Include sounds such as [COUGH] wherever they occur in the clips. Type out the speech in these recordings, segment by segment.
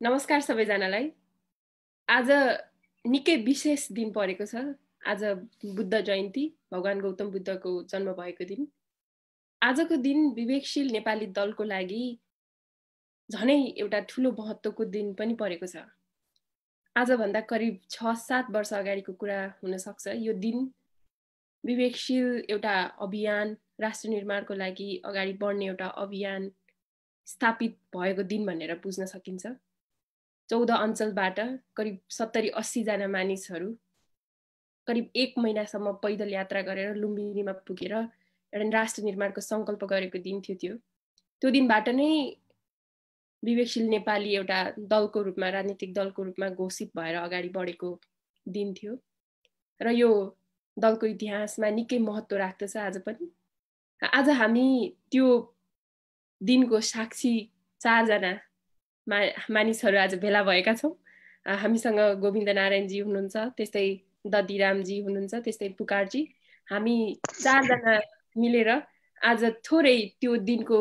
नमस्कार सबैजनालाई। आज निकै विशेष दिन परेको छ। आज बुद्ध जयन्ती भगवान् गौतम बुद्धको जन्म भएको दिन। आजको दिन विवेकशील नेपाली दलको लागि झनै एउटा ठुलो महत्त्वको दिन पनि परेको छ। आजभन्दा करिब छ सात वर्ष अगाडिको कुरा हुनसक्छ। यो दिन विवेकशील एउटा अभियान राष्ट्र निर्माणको लागि अगाडि बढ्ने एउटा अभियान स्थापित भएको दिन भनेर बुझ्न सकिन्छ। चौध अञ्चलबाट करिब सत्तरी अस्सीजना मानिसहरू करिब एक महिनासम्म पैदल यात्रा गरेर लुम्बिनीमा पुगेर एउटा राष्ट्र निर्माणको सङ्कल्प गरेको दिन थियो त्यो। त्यो दिनबाट नै विवेकशील नेपाली एउटा दलको रूपमा राजनीतिक दलको रूपमा घोषित भएर अगाडि बढेको दिन थियो। र यो दलको इतिहासमा निकै महत्त्व राख्दछ आज पनि। आज हामी त्यो दिनको साक्षी चारजना मा मानिसहरू आज भेला भएका छौँ। हामीसँग गोविन्द नारायणजी हुनुहुन्छ त्यस्तै दधिरामजी हुनुहुन्छ त्यस्तै पुकारजी हामी चारजना मिलेर आज थोरै त्यो दिनको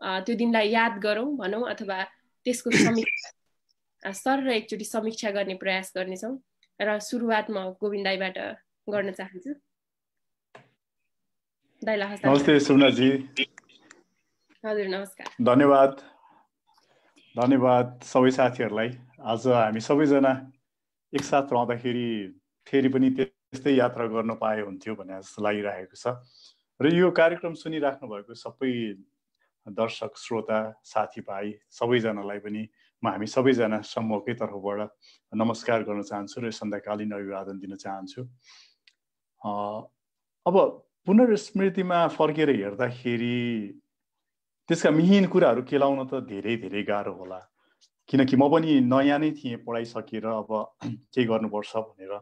त्यो दिनलाई याद गरौँ भनौँ अथवा त्यसको समीक्षा सर र एकचोटि समीक्षा गर्ने प्रयास गर्नेछौँ। र सुरुवात म गोविन्द दाईबाट गर्न चाहन्छु। नमस्ते सुमनाजी हजुर नमस्कार। धन्यवाद। धन्यवाद सबै साथीहरूलाई। आज हामी सबैजना एकसाथ रहँदाखेरि फेरि पनि त्यस्तै यात्रा गर्न पाए हुन्थ्यो भन्ने जस्तो लागिरहेको छ। र यो कार्यक्रम सुनिराख्नु भएको सबै दर्शक श्रोता साथीभाइ सबैजनालाई पनि म हामी सबैजना समूहकै तर्फबाट नमस्कार गर्न चाहन्छु र सन्ध्याकालीन अभिवादन दिन चाहन्छु। अब पुनर्स्मृतिमा फर्केर हेर्दाखेरि त्यसका मिहिन कुराहरू केलाउन त धेरै धेरै गाह्रो होला। किनकि म पनि नयाँ नै थिएँ पढाइसकेर अब [CLEARS THROAT] के गर्नुपर्छ भनेर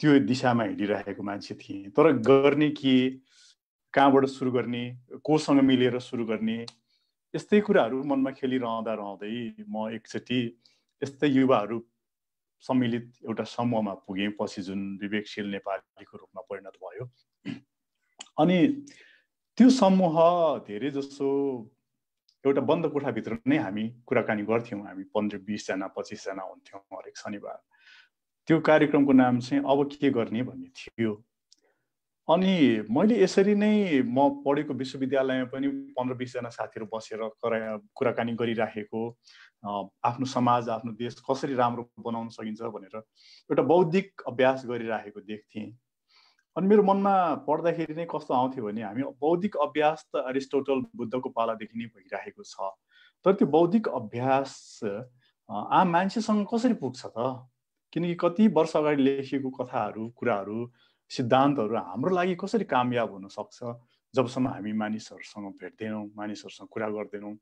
त्यो दिशामा हिँडिरहेको मान्छे थिएँ। तर गर्ने के कहाँबाट सुरु गर्ने कोसँग मिलेर सुरु गर्ने यस्तै कुराहरू मनमा खेलिरहँदा रहँदै म एकचोटि यस्तै युवाहरू सम्मिलित एउटा समूहमा पुगेँ। पछि जुन विवेकशील नेपालीको रूपमा परिणत भयो। [CLEARS THROAT] अनि त्यो समूह धेरै जसो एउटा बन्द कोठाभित्र नै हामी कुराकानी गर्थ्यौँ। हामी पन्ध्र बिसजना पच्चिसजना हुन्थ्यौँ हरेक शनिबार। त्यो कार्यक्रमको नाम चाहिँ अब के गर्ने भन्ने थियो। अनि मैले यसरी नै म पढेको विश्वविद्यालयमा पनि पन्ध्र बिसजना साथीहरू बसेर करा कुराकानी गरिराखेको आफ्नो समाज आफ्नो देश कसरी राम्रो बनाउन सकिन्छ भनेर एउटा बौद्धिक अभ्यास गरिराखेको देख्थेँ। अनि मेरो मनमा पढ्दाखेरि नै कस्तो आउँथ्यो भने हामी बौद्धिक अभ्यास त एरिस्टोटल बुद्धको पालादेखि नै भइरहेको छ। तर त्यो बौद्धिक अभ्यास आम मान्छेसँग कसरी पुग्छ त? किनकि कति वर्ष अगाडि लेखिएको कथाहरू कुराहरू सिद्धान्तहरू हाम्रो लागि कसरी कामयाब हुन सक्छ? जबसम्म हामी मानिसहरूसँग भेट्दैनौँ मानिसहरूसँग कुरा गर्दैनौँ।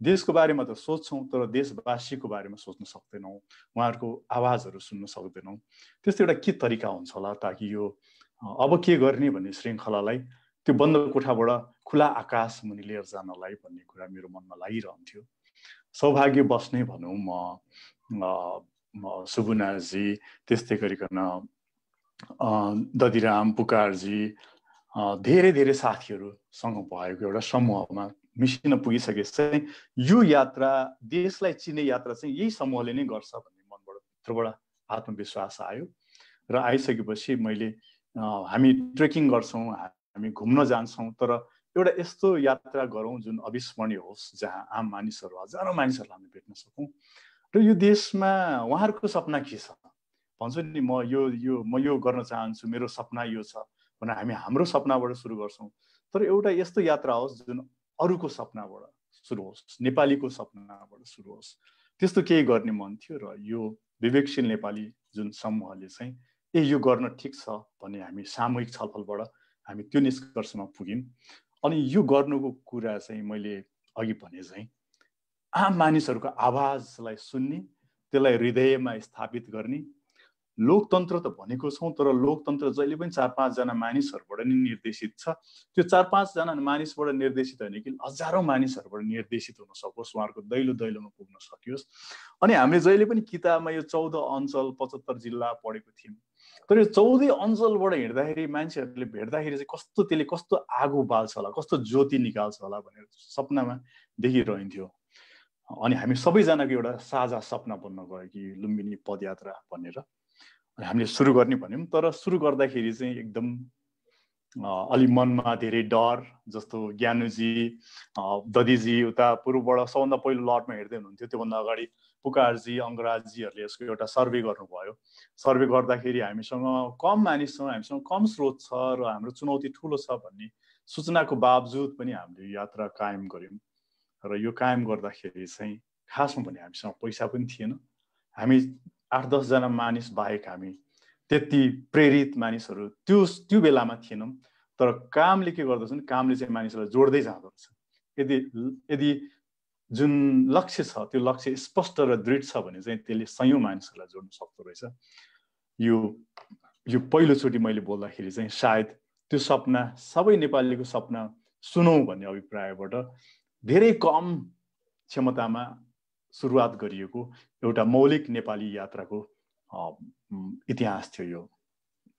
देशको बारेमा त सोध्छौँ तर देशवासीको बारेमा सोच्न सक्दैनौँ। उहाँहरूको आवाजहरू सुन्न सक्दैनौँ। त्यस्तो एउटा के तरिका हुन्छ होला ताकि यो अब के गर्ने भन्ने श्रृङ्खलालाई त्यो बन्द कोठाबाट खुला आकाश मुनि लिएर जानलाई भन्ने कुरा मेरो मनमा लागिरहन्थ्यो। सौभाग्य बस्ने भनौँ म सुबुनाजी त्यस्तै गरिकन दधिराम पुकारजी धेरै धेरै साथीहरूसँग भएको एउटा समूहमा मिसिन पुगिसके चाहिँ यो यात्रा देशलाई चिन्ने यात्रा चाहिँ यही समूहले नै गर्छ भन्ने मनबाट भित्रबाट आत्मविश्वास आयो। र आइसकेपछि मैले हामी ट्रेकिङ गर्छौँ हामी घुम्न जान्छौँ तर एउटा यस्तो यात्रा गरौँ जुन अविस्मरणीय होस् जहाँ आम मानिसहरू हजारौँ मानिसहरूलाई हामी भेट्न सकौँ। र यो देशमा उहाँहरूको सपना के छ? भन्छु नि म यो यो म यो गर्न चाहन्छु मेरो सपना यो छ भनेर हामी हाम्रो सपनाबाट सुरु गर्छौँ। तर एउटा यस्तो यात्रा होस् जुन अरूको सपनाबाट सुरु होस् नेपालीको सपनाबाट सुरु होस्। त्यस्तो केही गर्ने मन थियो र यो विवेकशील नेपाली जुन समूहले चाहिँ ए यो गर्न ठिक छ भन्ने हामी सामूहिक छलफलबाट हामी त्यो निष्कर्षमा पुग्यौँ अनि यो गर्नुको कुरा चाहिँ मैले अघि भने चाहिँ आम मानिसहरूको आवाजलाई सुन्ने त्यसलाई हृदयमा स्थापित गर्ने। लोकतन्त्र त भनेको छौँ तर लोकतन्त्र जहिले पनि चार पाँचजना मानिसहरूबाट नै निर्देशित छ। त्यो चार पाँचजना मानिसबाट निर्देशित होइन कि हजारौँ मानिसहरूबाट निर्देशित हुन सकोस् उहाँहरूको दैलो दैलोमा पुग्न सकियोस्। अनि हामीले जहिले पनि किताबमा यो चौध अञ्चल पचहत्तर जिल्ला पढेको थियौँ। तर यो चौधै अञ्चलबाट हिँड्दाखेरि मान्छेहरूले भेट्दाखेरि चाहिँ कस्तो त्यसले कस्तो आगो बाल्छ होला कस्तो ज्योति निकाल्छ होला भनेर सपनामा देखिरहन्थ्यो। अनि हामी सबैजनाको एउटा साझा सपना बन्न गयो कि लुम्बिनी पदयात्रा भनेर। अनि हामीले सुरु गर्ने भन्यौँ तर सुरु गर्दाखेरि चाहिँ एकदम अलि मनमा धेरै डर जस्तो ज्ञानुजी ददीजी उता पूर्वबाट सबभन्दा पहिलो लटमा हेर्दै हुनुहुन्थ्यो त्योभन्दा अगाडि पुकारजी अङ्गराजजीहरूले यसको एउटा सर्वे गर्नुभयो। सर्वे गर्दाखेरि हामीसँग कम मानिससँग हामीसँग कम स्रोत छ र हाम्रो चुनौती ठुलो छ भन्ने सूचनाको बावजुद पनि हामीले यात्रा कायम गऱ्यौँ। र यो कायम गर्दाखेरि चाहिँ खासमा भने हामीसँग पैसा पनि थिएन। हामी आठ दसजना मानिस बाहेक हामी त्यति प्रेरित मानिसहरू त्यो त्यो बेलामा थिएनौँ। तर कामले के गर्दछ भने कामले चाहिँ मानिसहरूलाई जोड्दै जाँदो रहेछ यदि यदि जुन लक्ष्य छ त्यो लक्ष्य स्पष्ट र दृढ छ भने चाहिँ त्यसले सयौँ मानिसहरूलाई जोड्न सक्दो रहेछ। यो यो पहिलोचोटि मैले बोल्दाखेरि चाहिँ सायद त्यो सपना सबै नेपालीको सपना सुनौँ भन्ने अभिप्रायबाट धेरै कम क्षमतामा सुरुवात गरिएको एउटा मौलिक नेपाली यात्राको इतिहास थियो यो।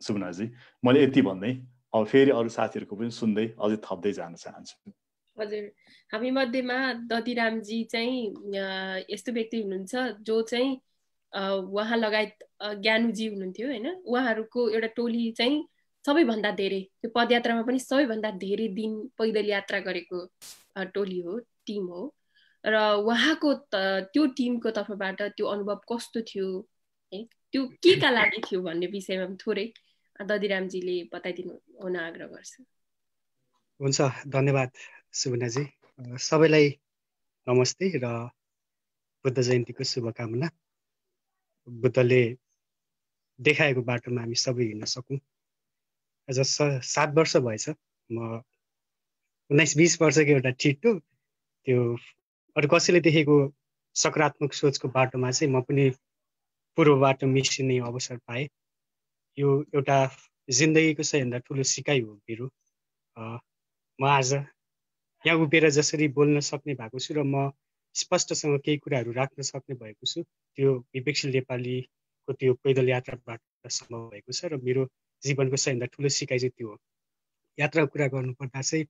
सुगनाजी मैले यति भन्दै अब फेरि अरू साथीहरूको पनि सुन्दै अझै थप्दै जान चाहन्छु। हजुर। हामी मध्येमा दतिरामजी चाहिँ यस्तो व्यक्ति हुनुहुन्छ जो चाहिँ उहाँ लगायत ज्ञानुजी हुनुहुन्थ्यो होइन? उहाँहरूको एउटा टोली चाहिँ सबैभन्दा धेरै त्यो पदयात्रामा पनि सबैभन्दा धेरै दिन पैदल यात्रा गरेको टोली हो टिम हो। र उहाँको त्यो टिमको तर्फबाट त्यो अनुभव कस्तो थियो है? त्यो के का लागि थियो भन्ने विषयमा पनि थोरै दधिरामजीले बताइदिनु हुन आग्रह गर्छ। हुन्छ धन्यवाद। सुभनाजी सबैलाई नमस्ते र बुद्ध जयन्तीको शुभकामना बुद्धले देखाएको बाटोमा हामी सबै हिँड्न सकौँ। आज सात वर्ष भएछ। म उन्नाइस बिस वर्षको एउटा छिटो त्यो अरू कसैले देखेको सकारात्मक सोचको बाटोमा चाहिँ म पनि पूर्व बाटो मिसिने अवसर पाएँ। यो एउटा जिन्दगीको सबैभन्दा ठुलो सिकाइ हो मेरो। म आज यहाँ उभिएर जसरी बोल्न सक्ने भएको छु र म स्पष्टसँग केही कुराहरू राख्न सक्ने भएको छु त्यो विवेकशील नेपालीको त्यो पैदल यात्राबाट सम्भव भएको छ र मेरो जीवनको सबैभन्दा ठुलो सिकाइ चाहिँ त्यो हो। यात्राको कुरा गर्नुपर्दा चाहिँ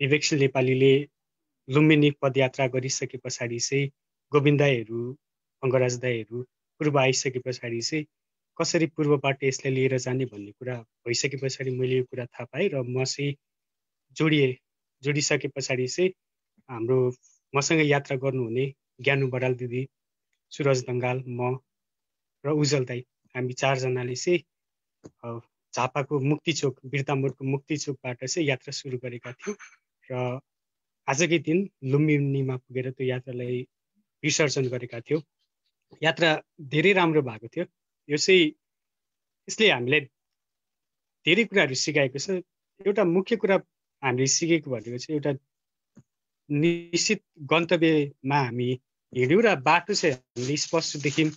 विवेकशील नेपालीले लुम्बिनी पदयात्रा गरिसके पछाडि चाहिँ गोविन्दाईहरू अङ्गराज दाईहरू पूर्व आइसके पछाडि चाहिँ कसरी पूर्वबाट यसलाई लिएर जाने भन्ने कुरा भइसके पछाडि मैले यो कुरा थाहा पाएँ र म चाहिँ जोडिएँ जोडिसके पछाडि चाहिँ हाम्रो मसँग यात्रा गर्नुहुने ज्ञानु बडाल दिदी सुरज दङ्गाल म र उज्जवल दाई हामी चारजनाले चाहिँ झापाको मुक्ति चोक बिर्तामोडको मुक्ति चोकबाट चाहिँ यात्रा सुरु गरेका थियौँ र आजकै दिन लुम्बिनीमा पुगेर त्यो यात्रालाई विसर्जन गरेका थियौँ। यात्रा धेरै राम्रो भएको थियो। यो चाहिँ यसले हामीलाई धेरै कुराहरू सिकाएको छ। एउटा मुख्य कुरा हामीले सिकेको भनेको चाहिँ एउटा निश्चित गन्तव्यमा हामी हिँड्यौँ र बाटो चाहिँ हामीले स्पष्ट देख्यौँ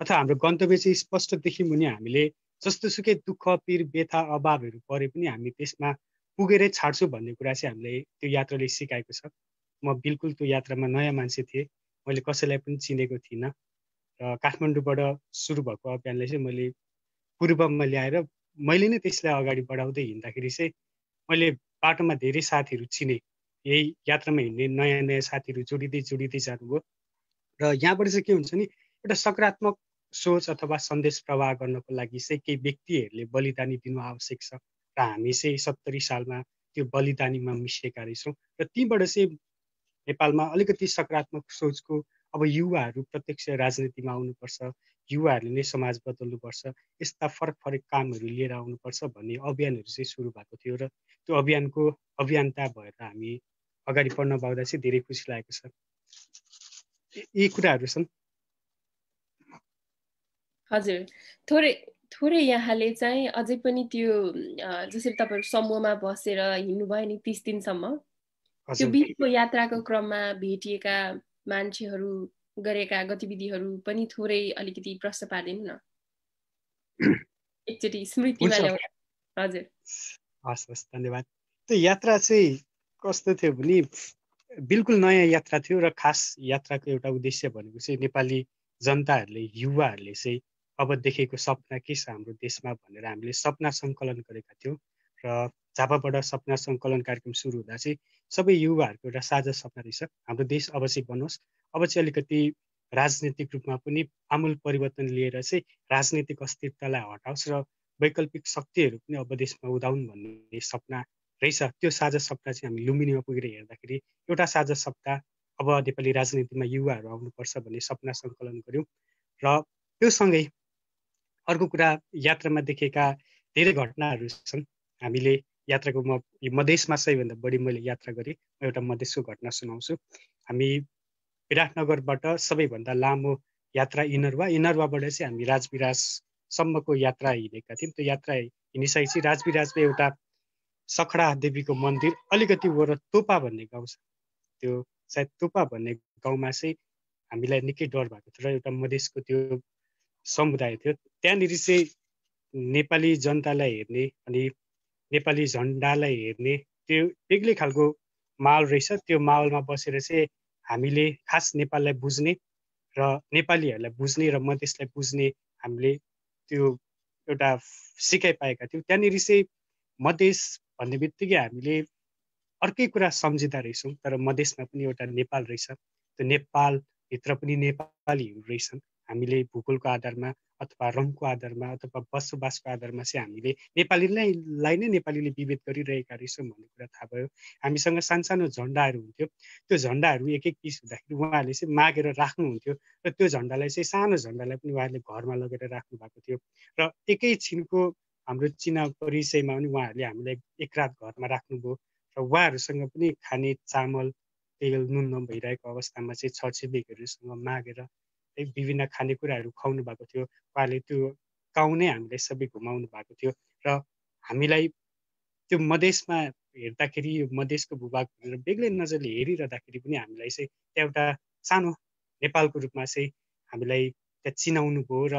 अथवा हाम्रो गन्तव्य चाहिँ स्पष्ट देख्यौँ भने हामीले जस्तो सुकै दुःख पिर व्यथा अभावहरू परे पनि हामी त्यसमा पुगेरै छाड्छु भन्ने कुरा चाहिँ हामीले त्यो यात्राले सिकाएको छ। म बिल्कुल त्यो यात्रामा नयाँ मान्छे थिएँ। मैले कसैलाई पनि चिनेको थिइनँ। र काठमाडौँबाट सुरु भएको अभियानलाई चाहिँ मैले पूर्वमा ल्याएर मैले नै त्यसलाई अगाडि बढाउँदै हिँड्दाखेरि चाहिँ मैले बाटोमा धेरै साथीहरू चिने यही यात्रामा हिँड्ने नयाँ नयाँ साथीहरू जोडिँदै जोडिँदै जानुभयो। र यहाँबाट चाहिँ के हुन्छ नि एउटा सकारात्मक सोच अथवा सन्देश प्रवाह गर्नको लागि चाहिँ केही व्यक्तिहरूले बलिदानी दिनु आवश्यक छ। र हामी चाहिँ सत्तरी सालमा त्यो बलिदानीमा मिसिएका रहेछौँ। र तीबाट चाहिँ नेपालमा अलिकति सकारात्मक सोचको अब युवाहरू प्रत्यक्ष राजनीतिमा आउनुपर्छ युवाहरूले नै समाज बदल्नुपर्छ यस्ता फरक फरक कामहरू लिएर आउनुपर्छ भन्ने अभियानहरू चाहिँ सुरु भएको थियो र त्यो अभियानको अभियन्ता भएर हामी अगाडि बढ्न पाउँदा चाहिँ धेरै खुसी लागेको छ। यी कुराहरू छन्। हजुर थोरै थोरै यहाँले चाहिँ अझै पनि त्यो जसरी तपाईँहरू समूहमा बसेर हिँड्नुभयो नि तिस दिनसम्म त्यो बिचको यात्राको क्रममा भेटिएका मान्छेहरू गरेका गतिविधिहरू पनि थोरै अलिकति प्रश्न पारिदिनु न। [CLEARS THROAT] एकचोटि स्मृतिमा ल्याउनु हजुर। हस् हस् धन्यवाद। त्यो यात्रा चाहिँ कस्तो थियो भने बिल्कुल नयाँ यात्रा थियो र खास यात्राको एउटा उद्देश्य भनेको चाहिँ नेपाली जनताहरूले युवाहरूले चाहिँ अब देखेको सपना के छ हाम्रो देशमा भनेर हामीले सपना सङ्कलन गरेका थियौँ र झापाबाट सपना सङ्कलन कार्यक्रम सुरु हुँदा चाहिँ सबै युवाहरूको एउटा साझा सपना रहेछ। हाम्रो देश अवश्य बनोस्। अब चाहिँ अलिकति राजनीतिक रूपमा पनि आमूल परिवर्तन लिएर चाहिँ राजनीतिक अस्थिरतालाई हटाओस् र वैकल्पिक शक्तिहरू पनि अब देशमा उदाउन् भन्ने सपना रहेछ। त्यो साझा सपना चाहिँ हामी लुम्बिनीमा पुगेर हेर्दाखेरि एउटा साझा सपना अब नेपाली राजनीतिमा युवाहरू आउनुपर्छ भन्ने सपना सङ्कलन गऱ्यौँ। र त्यो सँगै अर्को कुरा यात्रामा देखेका धेरै घटनाहरू छन्। हामीले यात्राको म मधेसमा सबैभन्दा बढी मैले यात्रा गरेँ एउटा मधेसको घटना सुनाउँछु। हामी विराटनगरबाट सबैभन्दा लामो यात्रा इनरवा इनरवाबाट चाहिँ हामी राजविराजसम्मको यात्रा हिँडेका थियौँ। त्यो यात्रा हिँडिसकेपछि राजविराजमा एउटा सखडा देवीको मन्दिर अलिकति वर तोपा भन्ने गाउँ छ। त्यो सायद तोपा भन्ने गाउँमा चाहिँ हामीलाई निकै डर भएको थियो र एउटा मधेसको त्यो समुदाय थियो। त्यहाँनिर चाहिँ नेपाली जनतालाई हेर्ने अनि नेपाली झन्डालाई हेर्ने त्यो बेग्लै खालको माहौल रहेछ। त्यो माहौलमा बसेर चाहिँ हामीले खास नेपाललाई बुझ्ने र नेपालीहरूलाई बुझ्ने र मधेसलाई बुझ्ने हामीले त्यो एउटा सिकाइ पाएका थियौँ। त्यहाँनिर चाहिँ मधेस भन्ने बित्तिकै हामीले अर्कै कुरा सम्झिँदा रहेछौँ तर मधेसमा पनि एउटा नेपाल रहेछ। त्यो नेपालभित्र पनि नेपालीहरू रहेछन्। हामीले भूगोलको आधारमा अथवा रङको आधारमा अथवा बसोबासको आधारमा चाहिँ हामीले नेपालीलाई नै नेपालीले विभेद गरिरहेका रहेछौँ भन्ने कुरा थाहा भयो। हामीसँग सानसानो झन्डाहरू हुन्थ्यो। त्यो झन्डाहरू एक एक पिस हुँदाखेरि उहाँहरूले चाहिँ मागेर राख्नुहुन्थ्यो र त्यो झन्डालाई चाहिँ सानो झन्डालाई पनि उहाँहरूले घरमा लगेर राख्नु भएको थियो र एकैछिनको हाम्रो चिना परिचयमा पनि उहाँहरूले हामीलाई एक रात घरमा राख्नुभयो र उहाँहरूसँग पनि खाने चामल तेल नुन नभइरहेको अवस्थामा चाहिँ छरछिमेकीहरूसँग मागेर विभिन्न खानेकुराहरू खुवाउनु भएको थियो। उहाँले त्यो गाउँ नै हामीलाई सबै घुमाउनु भएको थियो र हामीलाई त्यो मधेसमा हेर्दाखेरि यो मधेसको भूभाग भनेर बेग्लै नजरले हेरिरहँदाखेरि पनि हामीलाई चाहिँ त्यहाँ एउटा सानो नेपालको रूपमा चाहिँ हामीलाई त्यहाँ चिनाउनु भयो र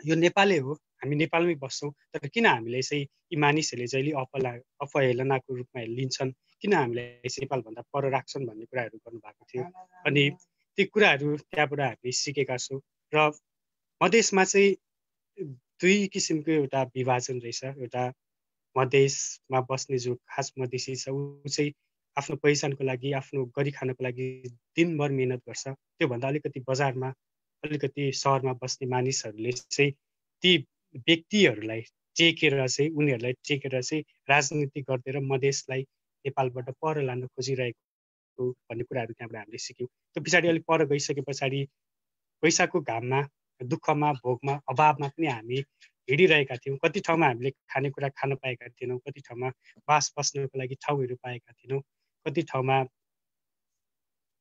यो नेपालै हो हामी नेपालमै बस्छौँ तर किन हामीलाई चाहिँ यी मानिसहरूले जहिले अपला अपहेलनाको रूपमा लिन्छन्? किन हामीलाई नेपालभन्दा पर राख्छन् भन्ने कुराहरू गर्नुभएको थियो। अनि ती कुराहरू त्यहाँबाट हामीले सिकेका छौँ र मधेसमा चाहिँ दुई किसिमको एउटा विभाजन रहेछ। एउटा मधेसमा बस्ने जो खास मधेसी छ ऊ चाहिँ आफ्नो पहिचानको लागि आफ्नो गरी खानको लागि दिनभर मिहिनेत गर्छ। त्योभन्दा अलिकति बजारमा अलिकति सहरमा बस्ने मानिसहरूले चाहिँ ती व्यक्तिहरूलाई टेकेर चाहिँ उनीहरूलाई टेकेर चाहिँ राजनीति गरिदिएर मधेसलाई नेपालबाट पर लान खोजिरहेको भन्ने कुराहरू त्यहाँबाट हामीले सिक्यौँ। त्यो पछाडि अलिक पर गइसके पछाडि पैसाको घाममा दुःखमा भोगमा अभावमा पनि हामी हिँडिरहेका थियौँ। कति ठाउँमा हामीले खानेकुरा खान पाएका थिएनौँ कति ठाउँमा बास बस्नको लागि ठाउँहरू पाएका थिएनौँ कति ठाउँमा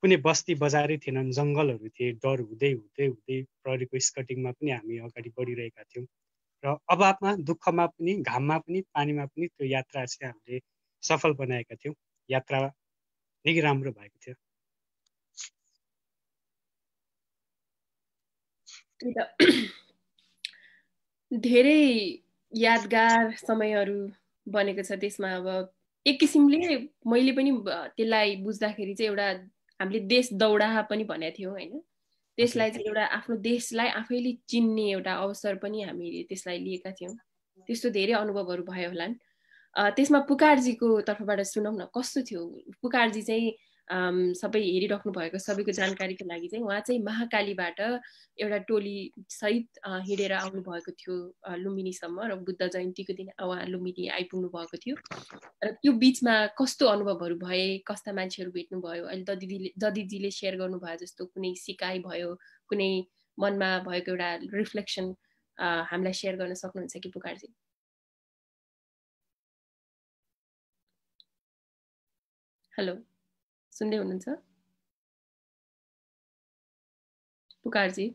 कुनै बस्ती बजारै थिएनन् जङ्गलहरू थिए डर हुँदै हुँदै हुँदै प्रहरीको स्कटिङमा पनि हामी अगाडि बढिरहेका थियौँ। र अभावमा दुःखमा पनि घाममा पनि पानीमा पनि त्यो यात्रा चाहिँ हामीले सफल बनाएका थियौँ। यात्रा निकै राम्रो भएको थियो। [CLEARS THROAT] धेरै यादगार समयहरू बनेको छ त्यसमा अब। एक किसिमले मैले पनि त्यसलाई बुझ्दाखेरि चाहिँ एउटा हामीले देश दौडा पनि भनेको थियौँ होइन? त्यसलाई चाहिँ एउटा आफ्नो देशलाई आफैले चिन्ने एउटा अवसर पनि हामीले त्यसलाई लिएका थियौँ। त्यस्तो धेरै अनुभवहरू भयो होला त्यसमा पुकारजीको तर्फबाट सुनौँ न कस्तो थियो? पुकारजी चाहिँ सबै हेरिराख्नु भएको सबैको जानकारीको लागि चाहिँ उहाँ चाहिँ महाकालीबाट एउटा टोली सहित हिँडेर आउनु भएको थियो लुम्बिनीसम्म र बुद्ध जयन्तीको दिन उहाँ लुम्बिनी आइपुग्नु भएको थियो। र त्यो बिचमा कस्तो अनुभवहरू भए? कस्ता मान्छेहरू भेट्नुभयो? अहिले ददिदीले ददिजीले सेयर गर्नुभयो जस्तो कुनै सिकाइ भयो कुनै मनमा भएको एउटा रिफ्लेक्सन हामीलाई सेयर गर्न सक्नुहुन्छ कि पुकारजी? हेलो सुन्दै हुनुहुन्छ? पुकारजी।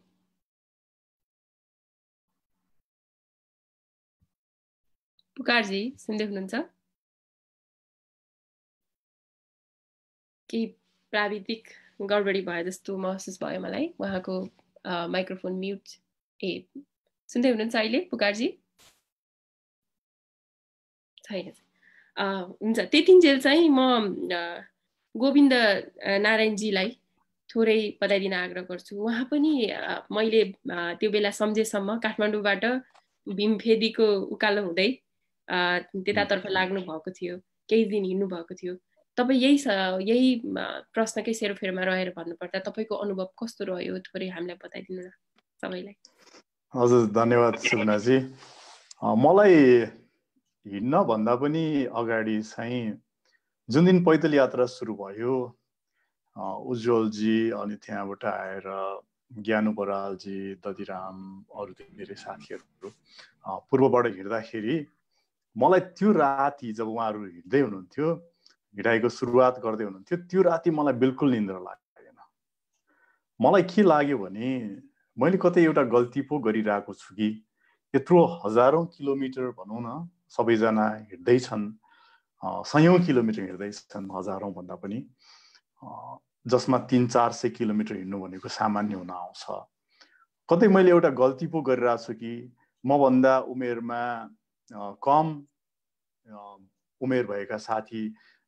पुकारजी सुन्दै हुनुहुन्छ? केही प्राविधिक गडबडी भयो जस्तो महसुस भयो मलाई। उहाँको माइक्रोफोन म्युट ए सुन्दै हुनुहुन्छ अहिले पुकारजी? छैन। हुन्छ। त्यतिन्जेल चाहिँ म गोविन्द नारायणजीलाई थोरै बधाई दिन आग्रह गर्छु। उहाँ पनि मैले त्यो बेला सम्झेसम्म काठमाडौँबाट भीमफेदीको उकालो हुँदै त्यतातर्फ लाग्नु भएको थियो। केही दिन हिँड्नु भएको थियो। तपाईँ यही यही प्रश्नकै सेरोफेरोमा रहेर भन्नुपर्दा तपाईँको अनुभव कस्तो रह्यो? थोरै हामीलाई बताइदिनु न सबैलाई। हजुर धन्यवाद सुगनाजी मलाई हिँड्न भन्दा पनि अगाडि चाहिँ जुन दिन पैदल यात्रा सुरु भयो उज्जवलजी अनि त्यहाँबाट आएर ज्ञानु बरालजी दधिराम अरू धेरै साथीहरू पूर्वबाट हिँड्दाखेरि मलाई त्यो राति जब उहाँहरू हिँड्दै हुनुहुन्थ्यो हिँडाइको सुरुवात गर्दै हुनुहुन्थ्यो त्यो राति मलाई बिल्कुल निन्द्रा लागेन। मलाई के लाग्यो भने मैले कतै एउटा गल्ती पो गरिरहेको छु कि? यत्रो हजारौँ किलोमिटर भनौँ न सबैजना हिँड्दैछन् सयौँ किलोमिटर हिँड्दैछन् हजारौँ भन्दा पनि जसमा तिन चार सय किलोमिटर हिँड्नु भनेको सामान्य हुन आउँछ। कतै मैले एउटा गल्ती पो गरिरहेको छु कि मभन्दा उमेरमा कम उमेर भएका साथी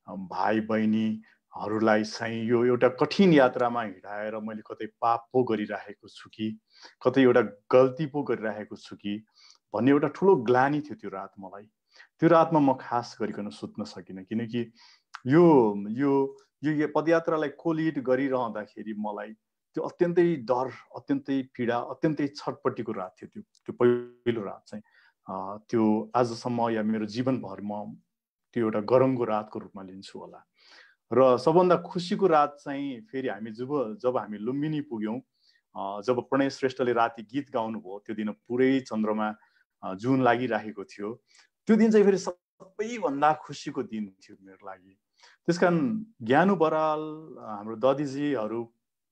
भाइ बहिनीहरूलाई चाहिँ यो एउटा कठिन यात्रामा हिँडाएर मैले कतै पाप पो गरिराखेको छु कि कतै एउटा गल्ती पो गरिराखेको छु कि भन्ने एउटा ठुलो ग्लानी थियो त्यो रात मलाई। त्यो रातमा म खास गरिकन सुत्न सकिनँ किनकि यो यो यो पदयात्रालाई कोलिड गरिरहँदाखेरि मलाई त्यो अत्यन्तै डर अत्यन्तै पीडा अत्यन्तै छटपट्टिको रात थियो त्यो त्यो पहिलो रात चाहिँ। त्यो आजसम्म या मेरो जीवनभर म त्यो एउटा गरमको रातको रूपमा लिन्छु होला। र सबभन्दा खुसीको रात चाहिँ फेरि हामी जब जब हामी लुम्बिनी पुग्यौँ जब प्रणय श्रेष्ठले राति गीत गाउनुभयो त्यो दिन पुरै चन्द्रमा जुन लागिराखेको थियो त्यो दिन चाहिँ फेरि सबैभन्दा खुसीको दिन थियो मेरो लागि। त्यस कारण ज्ञानु बराल हाम्रो ददिजीहरू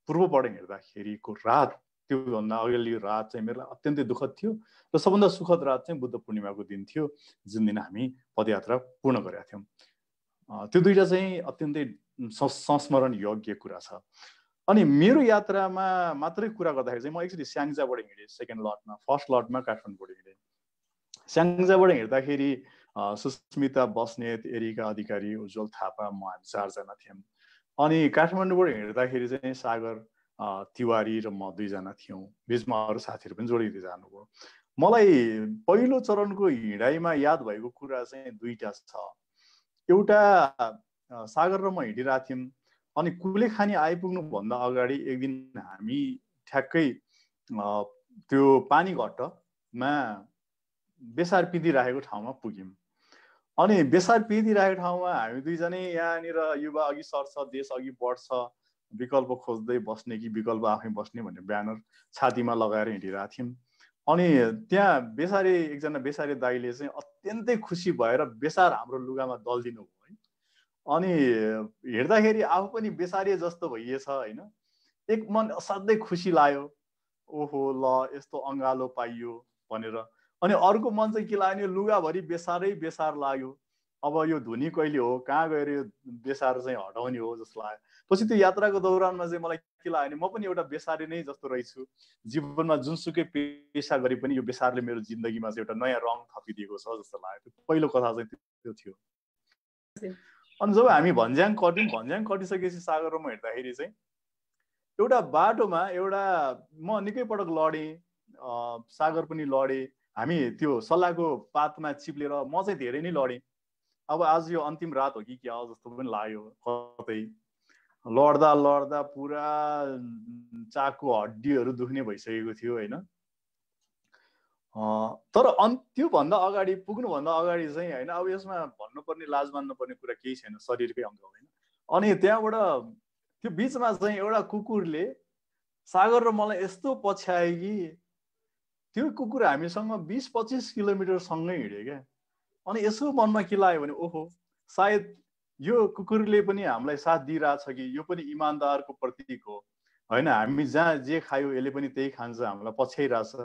पूर्वबाट हेर्दाखेरिको रात त्योभन्दा अगाडि रात चाहिँ मेरो अत्यन्तै दुःखद थियो र सबभन्दा सुखद रात चाहिँ बुद्ध पूर्णिमाको दिन थियो जुन दिन हामी पदयात्रा पूर्ण गरेका थियौँ। त्यो दुइटा चाहिँ अत्यन्तै संस्मरण योग्य कुरा छ। अनि मेरो यात्रामा मात्रै कुरा गर्दाखेरि चाहिँ म एकचोटि स्याङ्जाबाट हिँडेँ सेकेन्ड लटमा फर्स्ट लटमा काठमाडौँबाट हिँडेँ। स्याङ्जाबाट हिँड्दाखेरि सुस्मिता बस्नेत एरिका अधिकारी उज्जवल थापा म हामी चारजना थियौँ। अनि काठमाडौँबाट हिँड्दाखेरि चाहिँ सागर तिवारी र म दुईजना थियौँ। बिचमा अरू साथीहरू पनि जोडिँदै जानुभयो। मलाई पहिलो चरणको हिँडाइमा याद भएको कुरा चाहिँ दुईवटा छ। एउटा सागर र म हिँडिरहेको थियौँ। अनि कुलेखानी आइपुग्नुभन्दा अगाडि एक दिन हामी ठ्याक्कै त्यो पानी घट्टमा बेसार पिँधिराखेको ठाउँमा पुग्यौँ। अनि बेसार पिँधिरहेको ठाउँमा हामी दुईजनै यहाँनिर युवा अघि सर्छ देश अघि बढ्छ विकल्प खोज्दै बस्ने कि विकल्प आफै बस्ने भन्ने ब्यानर छातीमा लगाएर हिँडिरहेको थियौँ। अनि त्यहाँ बेसारे एकजना बेसारे दाईले चाहिँ अत्यन्तै खुसी भएर बेसार हाम्रो लुगामा दलिदिनु भयो है। अनि हेर्दाखेरि आफू पनि बेसारे जस्तो भइएछ होइन। एक मन असाध्यै खुसी लाग्यो। ओहो ल यस्तो अँगालो पाइयो भनेर अनि अर्को मन चाहिँ के लाग्यो लुगाभरि बेसारै बेसार लाग्यो। अब यो धुनी कहिले हो? कहाँ गएर यो बेसार चाहिँ हटाउने हो जस्तो लाग्यो। पछि त्यो यात्राको दौरानमा चाहिँ मलाई के लाग्यो भने म पनि एउटा बेसारे नै जस्तो रहेछु। जीवनमा जुनसुकै पेसा गरे पनि यो बेसारले मेरो जिन्दगीमा चाहिँ एउटा नयाँ रङ थपिदिएको छ जस्तो लाग्यो। पहिलो कथा चाहिँ त्यो थियो। अनि जब हामी भन्ज्याङ कट्यौँ भन्ज्याङ कटिसकेपछि सागरमा हिँड्दाखेरि चाहिँ एउटा बाटोमा एउटा म निकै पटक लडेँ सागर पनि लडेँ। हामी त्यो सल्लाहको पातमा चिप्लेर म चाहिँ धेरै नै लडेँ। अब आज यो अन्तिम रात हो कि क्या जस्तो पनि लाग्यो कतै। लड्दा लड्दा पुरा चाकको हड्डीहरू दुख्ने भइसकेको थियो होइन। तर अन् त्योभन्दा अगाडि पुग्नुभन्दा अगाडि चाहिँ होइन अब यसमा भन्नुपर्ने लाज मान्नुपर्ने कुरा केही छैन शरीरकै अङ्ग होइन। अनि त्यहाँबाट त्यो बिचमा चाहिँ एउटा कुकुरले सागर र मलाई यस्तो पछ्यायो कि त्यो कुकुर हामीसँग बिस पच्चिस किलोमिटरसँगै हिँड्यो क्या। अनि यसो मनमा के लाग्यो भने ओहो सायद यो कुकुरले पनि हामीलाई साथ दिइरहेछ कि? यो पनि इमान्दारको प्रतीक हो। होइन हामी जहाँ जे खायो यसले पनि त्यही खान्छ हामीलाई पछ्याइरहेछ।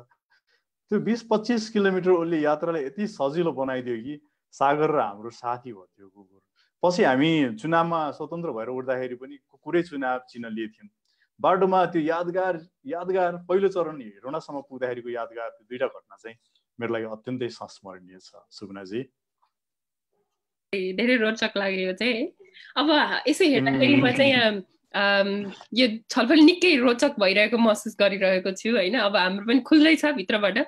त्यो बिस पच्चिस किलोमिटर उसले यात्रालाई यति सजिलो बनाइदियो कि सागर र हाम्रो साथी भयो त्यो कुकुर। पछि हामी चुनावमा स्वतन्त्र भएर उठ्दाखेरि पनि कुकुरै चुनाव चिन्ह लिएथ्यौँ। बाटोमा त्यो यादगार यादगार पहिलो चरण हेरोनासम्म पुग्दाखेरिको यादगार त्यो दुईवटा घटना चाहिँ मेरो लागि अत्यन्तै संस्मरणीय छ सुगुनाजी। धेरै रोचक लाग्यो चाहिँ। अब यसो हेर्दाखेरि म चाहिँ यो छलफल निकै रोचक भइरहेको महसुस गरिरहेको छु होइन? अब हाम्रो पनि खुल्दै छ भित्रबाट।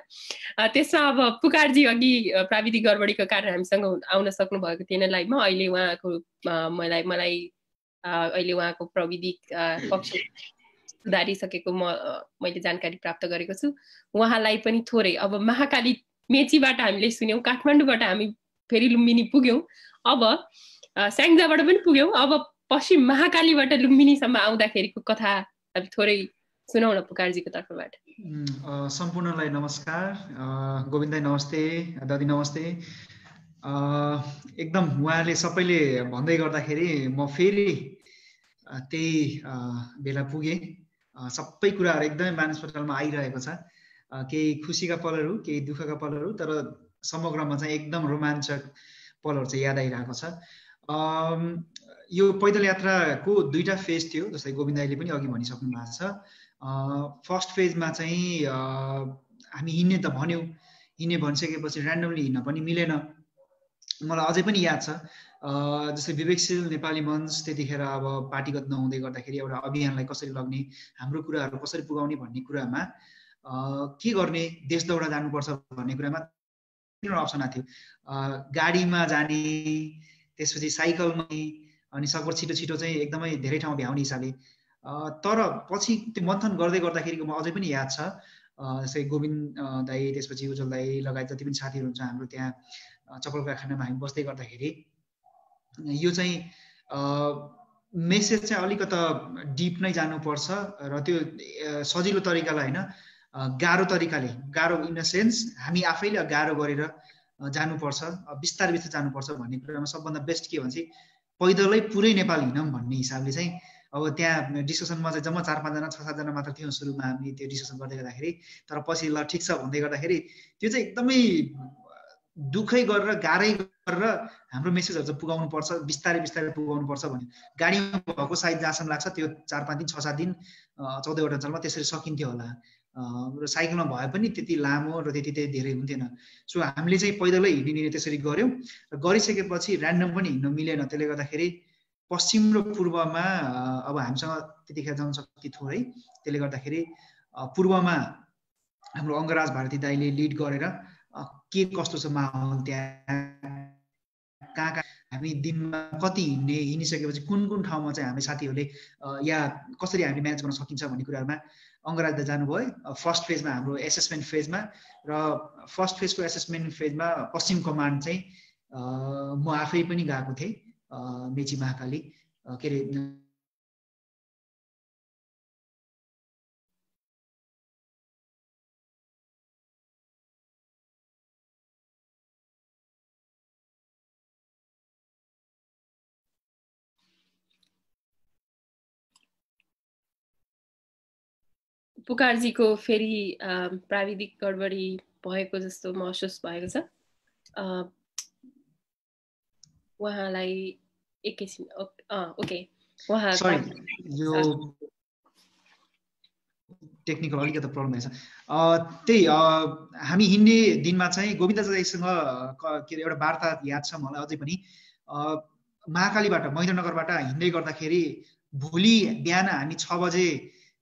त्यसमा अब पुकारजी अघि प्राविधिक गडबडीको कारण हामीसँग आउन सक्नु भएको थिएन लाइभमा अहिले उहाँको मलाई मलाई अहिले उहाँको प्रविधिक पक्ष सुधारिसकेको म मैले जानकारी प्राप्त गरेको छु। उहाँलाई पनि थोरै अब महाकाली मेचीबाट हामीले सुन्यौँ काठमाडौँबाट हामी फेरि लुम्बिनी पुग्यौँ। अब स्याङ्जाबाट पनि पुग्यौँ। अब पश्चिम महाकालीबाट लुम्बिनीसम्म आउँदाखेरिको कथा हामी थोरै सुनाउन पुकारजीको तर्फबाट। सम्पूर्णलाई नमस्कार। गोविन्दाई नमस्ते दादी नमस्ते। एकदम उहाँले सबैले भन्दै गर्दाखेरि म फेरि त्यही बेला पुगेँ। सबै कुराहरू एकदमै मानसपटलमा आइरहेको छ। केही खुसीका पलहरू केही दुःखका पलहरू तर समग्रमा चाहिँ एकदम रोमाञ्चक पलहरू चाहिँ याद आइरहेको छ। यो पैदल यात्राको दुईवटा फेज थियो जस्तै गोविन्द पनि अघि भनिसक्नु भएको छ। फर्स्ट फेजमा चाहिँ हामी हिँड्ने त भन्यौँ। हिँड्ने भनिसकेपछि ऱ्यान्डमली हिँड्न पनि मिलेन। मलाई अझै पनि याद छ। जस्तै विवेकशील नेपाली मञ्च त्यतिखेर अब पार्टीगत नहुँदै गर्दाखेरि एउटा अभियानलाई कसरी लग्ने हाम्रो कुराहरू कसरी पुगाउने भन्ने कुरामा के गर्ने देश दौडा जानुपर्छ भन्ने कुरामा अप्सन आएको थियो। गाडीमा जाने त्यसपछि साइकलमा अनि सकभर छिटो छिटो चाहिँ एकदमै धेरै ठाउँ भ्याउने हिसाबले। तर पछि त्यो मन्थन गर्दै गर्दाखेरिको म अझै पनि याद छ। जस्तै गोविन्द दाई त्यसपछि उज्जवल दाई लगायत जति पनि साथीहरू हुन्छ हाम्रो त्यहाँ। चपल कारखानामा हामी बस्दै गर्दाखेरि यो चाहिँ मेसेज चाहिँ अलिकता डिप नै जानुपर्छ र त्यो सजिलो तरिकालाई होइन गाह्रो तरिकाले गाह्रो इन द सेन्स हामी आफैले गाह्रो गरेर जानुपर्छ बिस्तारै बिस्तारै जानुपर्छ भन्ने कुरामा सबभन्दा बेस्ट के भन्छ पैदलै पुरै नेपाल हिँडौँ भन्ने हिसाबले चाहिँ अब त्यहाँ डिस्कसनमा चाहिँ जम्मा चार पाँचजना छ सातजना मात्र थियौँ सुरुमा हामी त्यो डिस्कसन गर्दै गर्दाखेरि तर पछि ल ठिक छ भन्दै गर्दाखेरि त्यो चाहिँ एकदमै दुःखै गरेर गाह्रै गरेर हाम्रो मेसेजहरू चाहिँ पुगाउनु पर्छ बिस्तारै बिस्तारै पुगाउनु पर्छ भन्यो गाडीमा भएको सायद जहाँसम्म लाग्छ त्यो चार पाँच दिन छ सात दिन चौधवटा अञ्चलमा त्यसरी सकिन्थ्यो होला। र साइकलमा भए पनि त्यति लामो र त्यति त्यति धेरै हुन्थेन। सो हामीले चाहिँ पैदलै हिँडिने त्यसरी गऱ्यौँ र गरिसकेपछि ऱ्यान्डम पनि हिँड्नु मिलेन। त्यसले गर्दाखेरि पश्चिम र पूर्वमा अब हामीसँग त्यतिखेर जनशक्ति थोरै त्यसले गर्दाखेरि पूर्वमा हाम्रो अङ्गराज भारती दाईले लिड गरेर के कस्तो छ माहौल त्यहाँ? कहाँ कहाँ? हामी दिनमा कति हिँड्ने हिँडिसकेपछि कुन कुन ठाउँमा चाहिँ हामी साथीहरूले या कसरी हामीले म्यानेज गर्न सकिन्छ भन्ने कुराहरूमा अङ्गराज्य जानुभयो फर्स्ट फेजमा हाम्रो एसेसमेन्ट फेजमा र फर्स्ट फेजको एसेसमेन्ट फेजमा पश्चिम कमान्ड चाहिँ म आफै पनि गएको थिएँ मेची महाकाली के अरे पुकारजीको फेरि प्राविधिक गडबडी भएको जस्तो महसुस भएको छ। उहाँलाई एकैछिन ओके। उहाँ यो टेक्निकल अलिकति प्रब्लम भएछ त्यही हामी हिँड्ने दिनमा चाहिँ गोविन्द दाईसँग के अरे एउटा वार्ता याद छ मलाई अझै पनि। महाकालीबाट महेन्द्रनगरबाट हिँड्दै गर्दाखेरि भोलि बिहान हामी छ बजे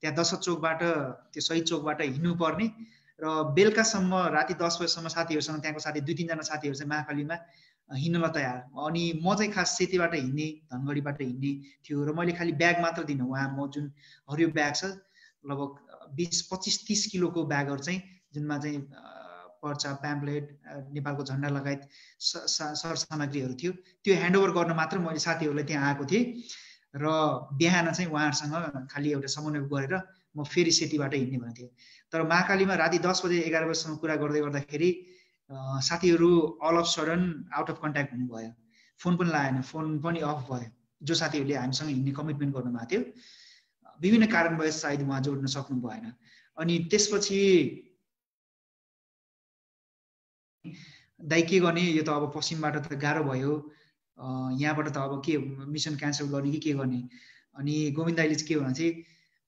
त्यहाँ दशरथ चोकबाट त्यो शहीद चोकबाट हिँड्नु पर्ने र बेलुकासम्म राति दस बजीसम्म साथीहरूसँग त्यहाँको साथी दुई तिनजना साथीहरू चाहिँ महाकालीमा हिँड्नलाई तयार। अनि म चाहिँ खास सेतीबाट हिँड्ने धनगढीबाट हिँड्ने थियो र मैले खालि ब्याग मात्र दिनु। उहाँ म जुन हरियो ब्याग छ लगभग बिस पच्चिस तिस किलोको ब्यागहरू चाहिँ जुनमा चाहिँ पर्चा प्याम्पलेट नेपालको झन्डा लगायत सरसामग्रीहरू थियो। त्यो ह्यान्डओभर गर्न मात्र मैले साथीहरूलाई त्यहाँ आएको थिएँ। र बिहान चाहिँ उहाँहरूसँग खालि एउटा समन्वय गरेर म फेरि सेतीबाट हिँड्ने भनेको थिएँ तर महाकालीमा राति दस बजे एघार बजीसम्म कुरा गर्दै गर्दाखेरि साथीहरू all of sudden out of contact हुनुभयो। फोन पनि लागेन फोन पनि अफ भयो। जो साथीहरूले हामीसँग हिँड्ने कमिटमेन्ट गर्नुभएको थियो विभिन्न कारणवश सायद उहाँ जोड्न सक्नु भएन अनि त्यसपछि दाइ के गर्ने यो त अब पश्चिमबाट त गाह्रो भयो। यहाँबाट त अब के मिसन क्यान्सल गर्ने कि के गर्ने? अनि गोविन्द दाईले चाहिँ के भन्नु चाहिँ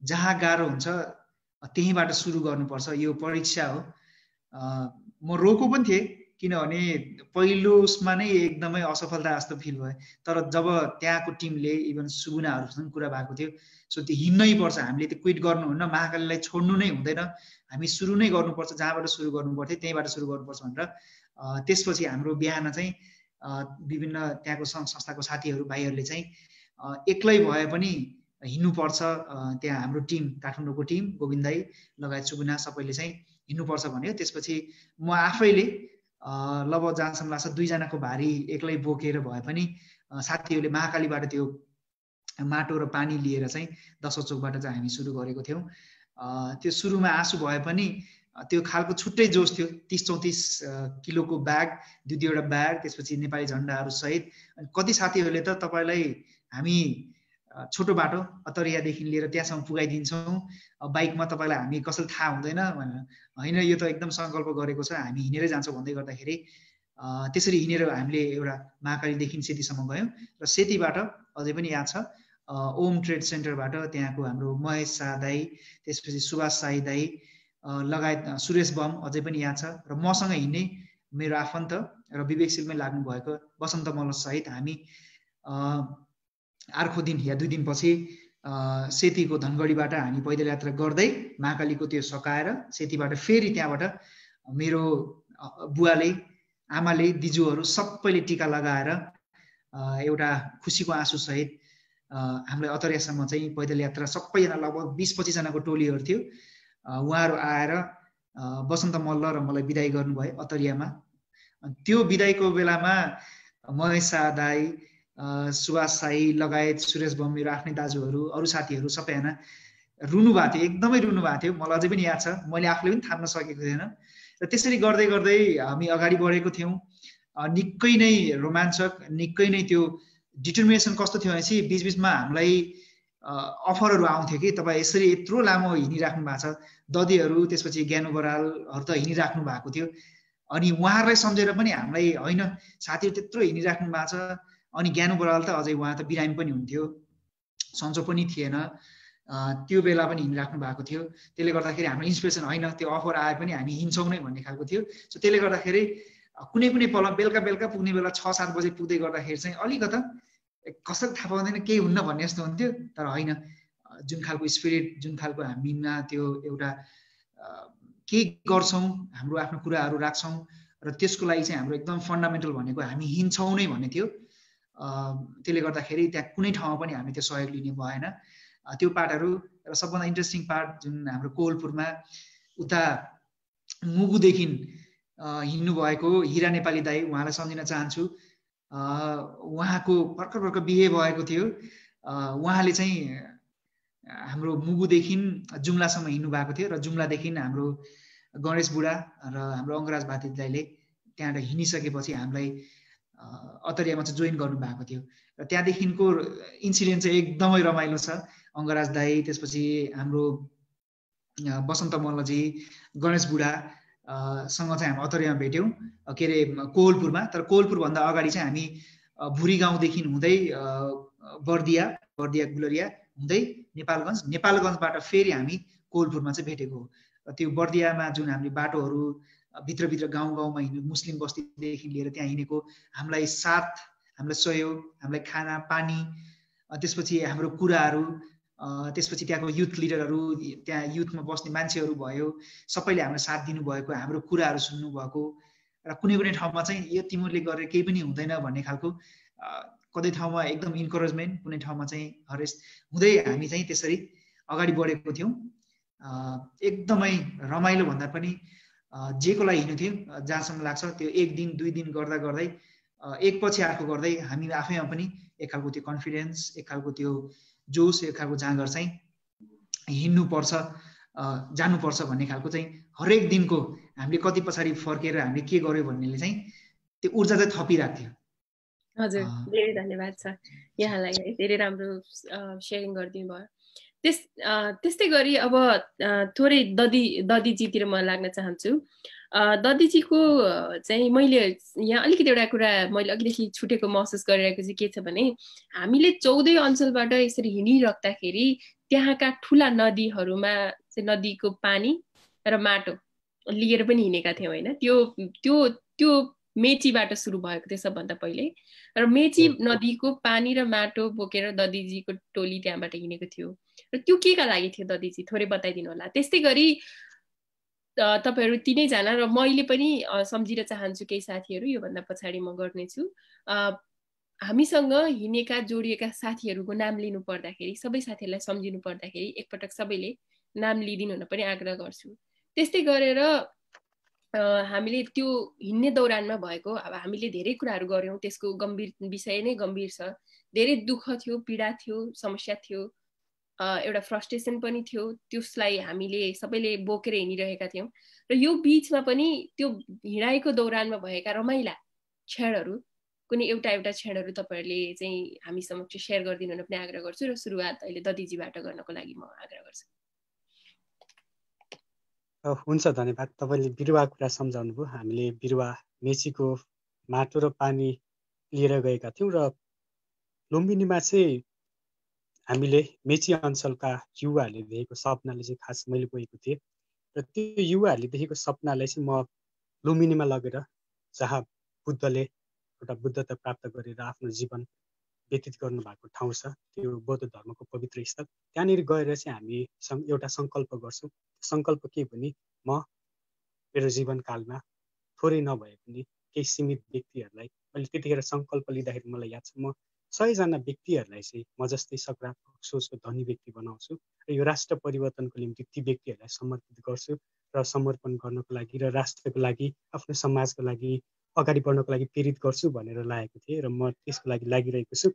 जहाँ गाह्रो हुन्छ त्यहीँबाट सुरु गर्नुपर्छ। यो परीक्षा हो। म रोको पनि थिएँ किनभने पहिलोमा नै एकदमै असफलता जस्तो फिल भयो। तर जब त्यहाँको टिमले इभन सुगुनाहरूसँग कुरा भएको थियो सो त्यो हिँड्नै पर्छ। हामीले त्यो क्विट गर्नुहुन्न महाकालीलाई छोड्नु नै हुँदैन। हामी सुरु नै गर्नुपर्छ जहाँबाट सुरु गर्नु पर्थ्यो त्यहीँबाट सुरु गर्नुपर्छ भनेर। त्यसपछि हाम्रो बिहान चाहिँ विभिन्न त्यहाँको संस्थाको साथीहरू भाइहरूले चाहिँ एक्लै भए पनि हिँड्नुपर्छ। त्यहाँ हाम्रो टिम काठमाडौँको टिम गोविन्द लगायत सुगुना सबैले चाहिँ हिँड्नुपर्छ भन्यो। त्यसपछि म आफैले लगभग जहाँसम्म लाग्छ दुईजनाको भारी एक्लै बोकेर भए पनि साथीहरूले महाकालीबाट त्यो माटो र पानी लिएर चाहिँ दसौँ चोकबाट चाहिँ हामी सुरु गरेको थियौँ। त्यो सुरुमा आँसु भए पनि त्यो खालको छुट्टै जोस थियो तिस चौतिस किलोको ब्याग दुई दुईवटा ब्याग त्यसपछि नेपाली झन्डाहरू सहित। अनि कति साथीहरूले त तपाईँलाई हामी छोटो बाटो अतरियादेखि लिएर त्यहाँसम्म पुगाइदिन्छौँ। बाइकमा तपाईँलाई हामी कसैले थाहा हुँदैन भनेर। होइन यो त एकदम सङ्कल्प गरेको छ हामी हिँडेरै जान्छौँ भन्दै गर्दाखेरि। त्यसरी हिँडेर हामीले एउटा महाकालीदेखि सेतीसम्म गयौँ र सेतीबाट अझै पनि याद छ ओम ट्रेड सेन्टरबाट त्यहाँको हाम्रो महेश शाह दाई त्यसपछि सुभाष साई दाई लगायत सुरेश बम अझै पनि याद छ र मसँग हिँड्ने मेरो आफन्त र विवेकशीलमै लाग्नु भएको वसन्त मल्ल सहित हामी अर्को दिन या दुई दिनपछि सेतीको धनगढीबाट हामी पैदल यात्रा गर्दै महाकालीको त्यो सकाएर सेतीबाट फेरि त्यहाँबाट मेरो बुवाले आमाले दिजुहरू सबैले टिका लगाएर एउटा खुसीको आँसुसहित हामीलाई अतरियासम्म चाहिँ पैदल यात्रा सबैजना लगभग बिस पच्चिसजनाको टोलीहरू थियो। उहाँहरू आएर बसन्त मल्ल र मलाई विदाई गर्नुभयो अतरियामा। त्यो विदाईको बेलामा महेश दाई सुभाष साई लगायत सुरेश बम मेरो आफ्नै दाजुहरू अरू साथीहरू सबैजना रुनु भएको थियो एकदमै रुनु भएको थियो। मलाई अझै पनि याद छ मैले आफूले पनि थाम्न सकेको थिएन। र त्यसरी गर्दै गर्दै हामी अगाडि बढेको थियौँ। निकै नै रोमाञ्चक निकै नै त्यो डिटर्मिनेसन कस्तो थियो भनेपछि बिचबिचमा हामीलाई अफरहरू आउँथ्यो कि तपाईँ यसरी यत्रो लामो हिँडिराख्नु भएको छ। ददीहरू त्यसपछि ज्ञानु बरालहरू त हिँडिराख्नु भएको थियो। अनि उहाँहरूलाई सम्झेर पनि हामीलाई होइन साथीहरू त्यत्रो हिँडिराख्नु भएको छ। अनि ज्ञानु बराल त अझै उहाँ त बिरामी पनि हुन्थ्यो। सन्चो पनि थिएन। त्यो बेला पनि हिँडिराख्नु भएको थियो। त्यसले गर्दाखेरि हाम्रो इन्सपिरेसन होइन त्यो अफर आए पनि हामी हिँड्छौँ नै भन्ने खालको थियो। सो त्यसले गर्दाखेरि कुनै कुनै पल बेलुका बेलुका पुग्ने बेला छ सात बजे पुग्दै गर्दाखेरि चाहिँ अलिकता कसरी थाहा पाउँदैन केही हुन्न भन्ने जस्तो हुन्थ्यो। तर होइन जुन खालको स्पिरिट जुन खालको हामीमा त्यो एउटा केही गर्छौँ हाम्रो आफ्नो कुराहरू राख्छौँ र त्यसको लागि चाहिँ हाम्रो एकदम फन्डामेन्टल भनेको हामी हिँड्छौँ नै भन्ने थियो। त्यसले गर्दाखेरि त्यहाँ कुनै ठाउँमा पनि हामी त्यो सहयोग लिने भएन। त्यो पार्टहरू र सबभन्दा इन्ट्रेस्टिङ पार्ट जुन हाम्रो कोलपुरमा उता मुगुदेखि हिँड्नु भएको हिरा नेपाली दाई उहाँलाई सम्झिन चाहन्छु। उहाँको भर्खर भर्खर बिहे भएको थियो। उहाँले चाहिँ हाम्रो मुगुदेखि जुम्लासम्म हिँड्नु भएको थियो र जुम्लादेखि हाम्रो गणेश बुढा र हाम्रो अङ्गराज भाती दाईले त्यहाँबाट हिँडिसकेपछि हामीलाई अतरियामा चाहिँ जोइन गर्नुभएको थियो। र त्यहाँदेखिको इन्सिडेन्ट चाहिँ एकदमै रमाइलो छ। अङ्गराज दाई त्यसपछि हाम्रो बसन्त मल्लजी गणेश बुढा सँग चाहिँ हामी अतरियामा भेट्यौँ। के अरे कोहलपुरमा तर कोहलपुरभन्दा अगाडि चाहिँ हामी भुरी गाउँदेखि हुँदै बर्दिया बर्दिया गुलरिया हुँदै नेपालगञ्ज नेपालगञ्जबाट फेरि हामी कोहलपुरमा चाहिँ भेटेको हो। त्यो बर्दियामा जुन हामीले बाटोहरू भित्रभित्र गाउँ गाउँमा हिँड्नु मुस्लिम बस्तीदेखि लिएर त्यहाँ हिँडेको हामीलाई साथ हामीलाई सहयोग हामीलाई खाना पानी त्यसपछि हाम्रो कुराहरू त्यसपछि त्यहाँको युथ लिडरहरू त्यहाँ युथमा बस्ने मान्छेहरू भयो सबैले हामीलाई साथ दिनुभएको हाम्रो कुराहरू सुन्नुभएको र कुनै कुनै ठाउँमा चाहिँ यो तिमीले गरेर केही पनि हुँदैन भन्ने खालको कतै ठाउँमा एकदम इन्करेजमेन्ट कुनै ठाउँमा चाहिँ हरेस हुँदै हामी चाहिँ त्यसरी अगाडि बढेको थियौँ। एकदमै रमाइलो भन्दा पनि जेको लागि हिँड्नु थियो जहाँसम्म लाग्छ त्यो एक दिन दुई दिन गर्दा गर्दै एक पछि अर्को गर्दै हामी आफैमा पनि एक खालको त्यो कन्फिडेन्स एक खालको त्यो जोस खालको जाँगर चाहिँ हिँड्नुपर्छ जानुपर्छ भन्ने खालको चाहिँ हरेक दिनको हामीले कति पछाडि फर्केर हामीले के गर्यो भन्नेले चाहिँ त्यो ऊर्जा चाहिँ थपिरहेको थियो। हजुर धेरै धन्यवाद छ यहाँलाई धेरै राम्रो सेयरिङ गरिदिनु भयो। त्यस त्यस्तै गरी अब थोरै ददी ददीजीतिर म लाग्न चाहन्छु। ददीजीको चाहिँ मैले यहाँ अलिकति एउटा कुरा मैले अघिदेखि छुटेको महसुस गरिरहेको चाहिँ के छ भने हामीले चौधै अञ्चलबाट यसरी हिँडिराख्दाखेरि त्यहाँका ठुला नदीहरूमा चाहिँ नदीको पानी र माटो लिएर पनि हिँडेका थियौँ होइन। त्यो त्यो त्यो मेचीबाट सुरु भएको थियो सबभन्दा पहिले र मेची नदीको पानी र माटो बोकेर ददीजीको टोली त्यहाँबाट हिँडेको थियो। र त्यो के का लागि थियो ददीजी? थोरै बताइदिनु होला। त्यस्तै गरी तपाईँहरू तिनैजना र मैले पनि सम्झिन चाहन्छु केही साथीहरू योभन्दा पछाडि म गर्नेछु। हामीसँग हिँडेका जोडिएका साथीहरूको नाम लिनु पर्दाखेरि सबै साथीहरूलाई सम्झिनु पर्दाखेरि एकपटक सबैले नाम लिइदिनु हुन पनि आग्रह गर्छु। त्यस्तै गरेर हामीले त्यो हिँड्ने दौरानमा भएको अब हामीले धेरै कुराहरू गऱ्यौँ त्यसको गम्भीर विषय नै गम्भीर छ। धेरै दुःख थियो पीडा थियो समस्या थियो एउटा फ्रस्ट्रेसन पनि थियो। त्यसलाई हामीले सबैले बोकेर हिँडिरहेका थियौँ। र यो बिचमा पनि त्यो हिँडाइको दौरानमा भएका रमाइला क्षणहरू कुनै एउटा एउटा क्षणहरू तपाईँहरूले चाहिँ हामी समक्ष सेयर गरिदिनु पनि आग्रह गर्छु र सुरुवात अहिले ददिजीबाट गर्नको लागि म आग्रह गर्छु। हुन्छ धन्यवाद। तपाईँले बिरुवा कुरा सम्झाउनु भयो हामीले बिरुवा मेचीको माटो र पानी लिएर गएका थियौँ र लुम्बिनीमा चाहिँ हामीले मेची अञ्चलका युवाहरूले देखेको सपनाले चाहिँ खास मैले गएको थिएँ। र त्यो युवाहरूले देखेको सपनालाई चाहिँ म लुम्बिनीमा लगेर जहाँ बुद्धले एउटा बुद्धता प्राप्त गरेर आफ्नो जीवन व्यतीत गर्नुभएको ठाउँ छ त्यो बौद्ध धर्मको पवित्र स्थल। त्यहाँनिर गएर चाहिँ हामी एउटा सङ्कल्प गर्छौँ। सङ्कल्प के भने म मेरो जीवनकालमा थोरै नभए पनि केही सीमित व्यक्तिहरूलाई मैले त्यतिखेर सङ्कल्प लिँदाखेरि मलाई याद छ म सयजना व्यक्तिहरूलाई चाहिँ म जस्तै सकारात्मक सोचको धनी व्यक्ति बनाउँछु र यो राष्ट्र परिवर्तनको निम्ति ती व्यक्तिहरूलाई समर्पित गर्छु र समर्पण गर्नको लागि र राष्ट्रको लागि आफ्नो समाजको लागि अगाडि बढ्नको लागि प्रेरित गर्छु भनेर लागेको थिएँ र म त्यसको लागि लागिरहेको छु।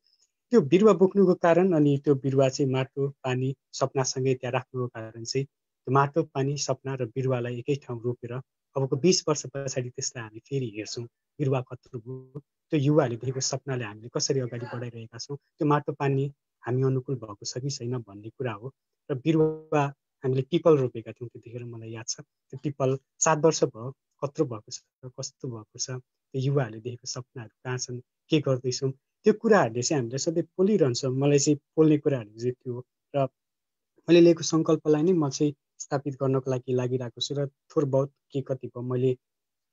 त्यो बिरुवा बोक्नुको कारण अनि त्यो बिरुवा चाहिँ माटो पानी सपनासँगै त्यहाँ राख्नुको कारण चाहिँ त्यो माटो पानी सपना र बिरुवालाई एकै ठाउँ रोपेर अबको बिस वर्ष पछाडि त्यसलाई हामी फेरि हेर्छौँ। बिरुवा कत्रो भयो। त्यो युवाहरूले देखेको सपनाले हामीले कसरी अगाडि बढाइरहेका छौँ त्यो माटो पानी हामी अनुकूल भएको छ कि छैन भन्ने कुरा हो। र बिरुवा हामीले पिपल रोपेका थियौँ त्यतिखेर मलाई याद छ। त्यो पिपल सात वर्ष भयो कत्रो भएको छ कस्तो भएको छ त्यो युवाहरूले देखेको सपनाहरू कहाँ छन् के गर्दैछौँ त्यो कुराहरूले चाहिँ हामीले सधैँ पोलिरहन्छ। मलाई चाहिँ पोल्ने कुराहरू चाहिँ त्यो र मैले लिएको सङ्कल्पलाई नै म चाहिँ स्थापित गर्नको लागि लागिरहेको छु र थोर बहुत के कति भयो मैले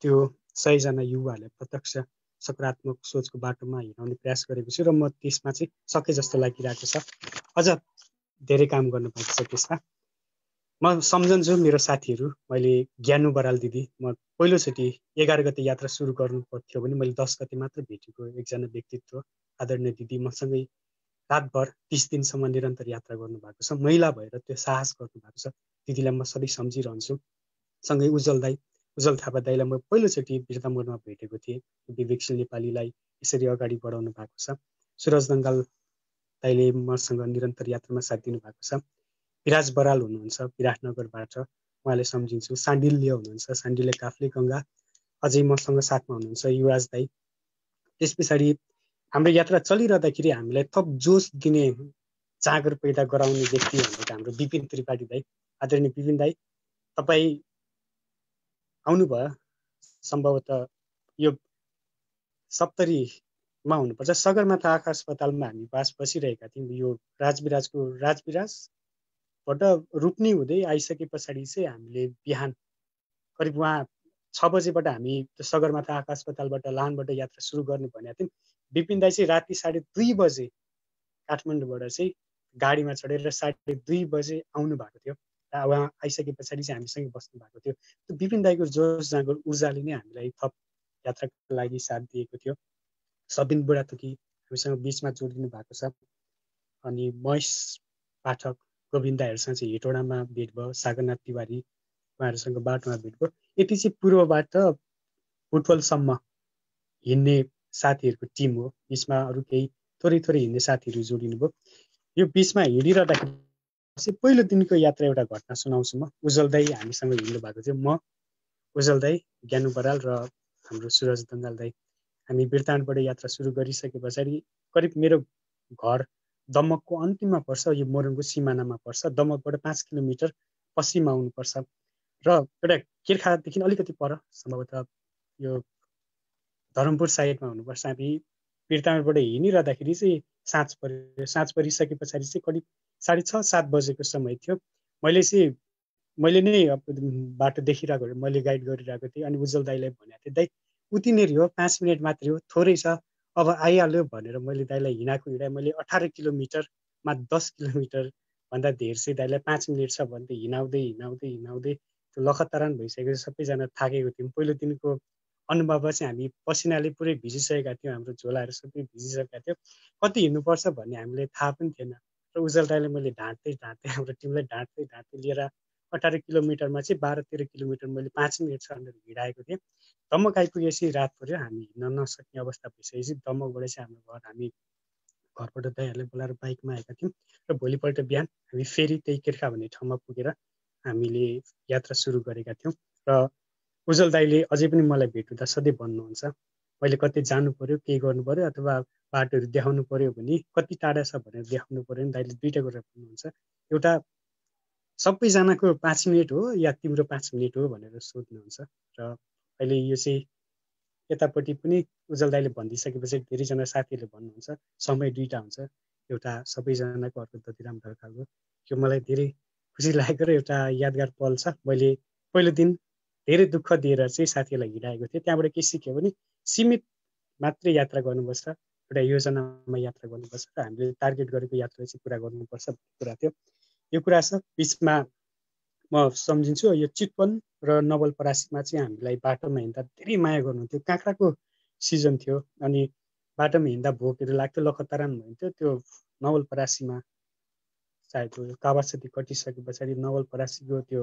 त्यो सयजना युवाहरूलाई प्रत्यक्ष सकारात्मक सोचको बाटोमा हिँडाउने प्रयास गरेको छु र म त्यसमा चाहिँ सके जस्तो लागिरहेको छ। अझ धेरै काम गर्नु बाँकी छ त्यसमा। म सम्झन्छु मेरो साथीहरू मैले ज्ञानु बराल दिदी म पहिलोचोटि एघार गते यात्रा सुरु गर्नु पर्थ्यो भने मैले दस गते मात्र भेटेको एकजना व्यक्तित्व आदरणीय दिदी मसँगै रातभर तिस दिनसम्म निरन्तर यात्रा गर्नुभएको छ। महिला भएर त्यो साहस गर्नुभएको छ। दिदीलाई म सधैँ सम्झिरहन्छु। सँगै उज्जवल दाई उज्जवल थापा दाईलाई म पहिलोचोटि बिर्तामोडमा भेटेको थिएँ। विवेकशील नेपालीलाई यसरी अगाडि बढाउनु भएको छ। सुरज दङ्गाल दाईले मसँग निरन्तर यात्रामा साथ दिनुभएको छ। विराज बराल हुनुहुन्छ विराटनगरबाट। उहाँले सम्झिन्छु सान्डिल्य हुनुहुन्छ सान्डिल्य काफ्ले गङ्गा अझै मसँग साथमा हुनुहुन्छ युवराज दाई। त्यस पछाडि हाम्रो यात्रा चलिरहँदाखेरि हामीलाई थप जोस दिने जाँगर पैदा गराउने व्यक्ति भनेको हाम्रो विपिन त्रिपाठी दाई। आदरणीय विपिन दाई तपाईँ आउनुभयो। सम्भवतः यो सप्तरीमा हुनुपर्छ। सगरमाथा अस्पतालमा हामी बास बसिरहेका थियौँ। यो राजविराजको राजविराजबाट रुक्नी हुँदै आइसके पछाडि चाहिँ हामीले बिहान करिब उहाँ छ बजेबाट हामी त्यो सगरमाथा आकाश अस्पतालबाट लाहानबाट यात्रा सुरु गर्ने भनेको थियौँ। विपिन दाई चाहिँ राति साढे दुई बजे काठमाडौँबाट चाहिँ गाडीमा चढेर साढे दुई बजे आउनु भएको थियो। उहाँ आइसके पछाडि चाहिँ हामीसँगै बस्नु भएको थियो। त्यो विपिन दाईको जोस जाँगर ऊर्जाले नै हामीलाई थप यात्राको लागि साथ दिएको थियो। सबिन बुढाथोकी हामीसँग बिचमा जोडिनु भएको छ। अनि महेश पाठक गोविन्द दाईहरूसँग चाहिँ हेटौडामा भेट भयो। सागरनाथ तिवारी उहाँहरूसँग बाटोमा भेट भयो। यति चाहिँ पूर्वबाट फुटबलसम्म हिँड्ने साथीहरूको टिम हो। बिचमा अरू केही थोरै थोरै हिँड्ने साथीहरू जोडिनु भयो। यो बिचमा हिँडिरहँदाखेरि पहिलो दिनको यात्रा एउटा घटना सुनाउँछु म। उज्जवल दाई हामीसँग हिँड्नु भएको थियो। म उज्जवल दाई ज्ञानु बराल र हाम्रो सुरज दङ्गाल दाई। हामी बिर्तानबाट यात्रा सुरु गरिसके पछाडि करिब मेरो घर दमकको अन्तिममा पर्छ। यो मोरङको सिमानामा पर्छ। दमकबाट पाँच किलोमिटर पश्चिममा आउनुपर्छ। र एउटा किर्खादेखि अलिकति पर सम्भवतः यो धरमपुर साइडमा हुनुपर्छ। हामी बिर्तानबाट हिँडिरहँदाखेरि चाहिँ साँझ पऱ्यो साँझ परिसके पछाडि चाहिँ करिब साढे छ सात बजेको समय थियो। मैले चाहिँ मैले नै बाटो देखिरहेको मैले गाइड गरिरहेको थिएँ अनि उज्जवल दाईलाई भनेको थिएँ दाई उतिनेरि हो पाँच मिनट मात्रै हो थोरै छ अब आइहाल्यो भनेर मैले दाइलाई हिँडाएको हिँडाएँ। मैले अठार किलोमिटरमा दस किलोमिटर भन्दा धेर चाहिँ दाइलाई पाँच मिनट छ भने हिँडाउँदै हिँडाउँदै हिँडाउँदै त्यो लखतरान भइसकेको सबैजना थाकेको थियौँ। पहिलो दिनको अनुभव चाहिँ हामी पसिनाले पुरै भिजिसकेका थियौँ हाम्रो झोलाहरू सबै भिजिसकेका थियौँ। कति हिँड्नुपर्छ भन्ने हामीलाई थाहा पनि थिएन। र उज्जवल दाइले मैले ढाँट्दै ढाँट्दै हाम्रो टिमलाई ढाँट्दै ढाँट्दै लिएर अठार किलोमिटरमा चाहिँ बाह्र तेह्र किलोमिटर मैले पाँच मिनट भनेर हिँडाएको थिएँ। दमक आइपुगेपछि रात पऱ्यो हामी हिँड्न नसक्ने अवस्था भइसकेपछि दमकबाट चाहिँ हाम्रो घर हामी घरबाट दाइहरूले बोलाएर बाइकमा आएका थियौँ र भोलिपल्ट बिहान हामी फेरि त्यही किर्खा भन्ने ठाउँमा पुगेर हामीले यात्रा सुरु गरेका थियौँ। र उज्जवल दाईले अझै पनि मलाई भेट्दा सधैँ भन्नुहुन्छ। मैले कतै जानु पऱ्यो केही गर्नु पऱ्यो अथवा बाटोहरू देखाउनु पऱ्यो भने कति टाढा छ भनेर देखाउनु पऱ्यो भने दाइले दुइटा गरेर भन्नुहुन्छ। एउटा सबैजनाको पाँच मिनट हो या तिम्रो पाँच मिनट हो भनेर सोध्नुहुन्छ र अहिले यो चाहिँ यतापट्टि पनि उज्जवल दाईले भनिदिइसकेपछि धेरैजना साथीहरूले भन्नुहुन्छ समय दुइटा हुन्छ एउटा सबैजनाको अर्को दतिराम ढकालको त्यो मलाई धेरै खुसी लागेको र एउटा यादगार पल छ। मैले पहिलो दिन धेरै दुःख दिएर चाहिँ साथीहरूलाई हिँडाएको थिएँ। त्यहाँबाट के सिक्यो भने सीमित मात्रै यात्रा गर्नुपर्छ एउटा योजनामा यात्रा गर्नुपर्छ र हामीले टार्गेट गरेको यात्रा चाहिँ पुरा गर्नुपर्छ भन्ने कुरा थियो। यो कुरा छ बिचमा म सम्झिन्छु यो चितवन र नवलपरासीमा चाहिँ हामीलाई बाटोमा हिँड्दा धेरै माया गर्नुहुन्थ्यो। काँक्राको सिजन थियो अनि बाटोमा हिँड्दा भोकहरू लाग्थ्यो लखतरान भइन्थ्यो त्यो नवलपरासीमा सायद कावासती कटिसके पछाडि नवलपरासीको त्यो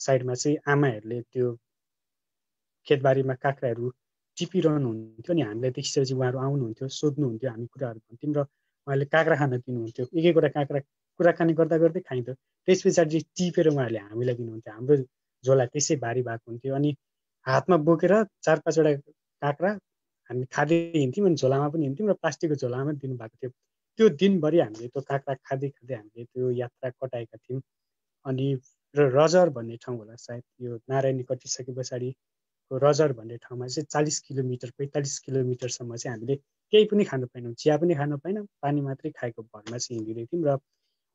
साइडमा चाहिँ आमाहरूले त्यो खेतबारीमा काँक्राहरू टिपिरहनु हुन्थ्यो अनि हामीलाई देखिसकेपछि उहाँहरू आउनुहुन्थ्यो सोध्नुहुन्थ्यो हामी कुराहरू भन्थ्यौँ र उहाँले काँक्रा खान दिनुहुन्थ्यो एक एकवटा काँक्रा कुराकानी गर्दा गर्दै खाइन्थ्यो। त्यस पछाडि टिपेर उहाँहरूले हामीलाई दिनुहुन्थ्यो। हाम्रो झोला त्यसै भारी भएको हुन्थ्यो अनि हातमा बोकेर चार पाँचवटा काँक्रा हामी खाँदै हिँड्थ्यौँ अनि झोलामा पनि हिँड्थ्यौँ र प्लास्टिकको झोलामा दिनुभएको थियो। त्यो दिनभरि हामीले त्यो काँक्रा खाँदै खाँदै हामीले त्यो यात्रा कटाएका थियौँ अनि र रजर भन्ने ठाउँ होला सायद यो नारायणी कटिसके पछाडिको रजर भन्ने ठाउँमा चाहिँ चालिस किलोमिटर पैँतालिस किलोमिटरसम्म चाहिँ हामीले केही पनि खानु पाएनौँ चिया पनि खानु पाएनौँ पानी मात्रै खाएको भरमा चाहिँ हिँडिरहेको थियौँ र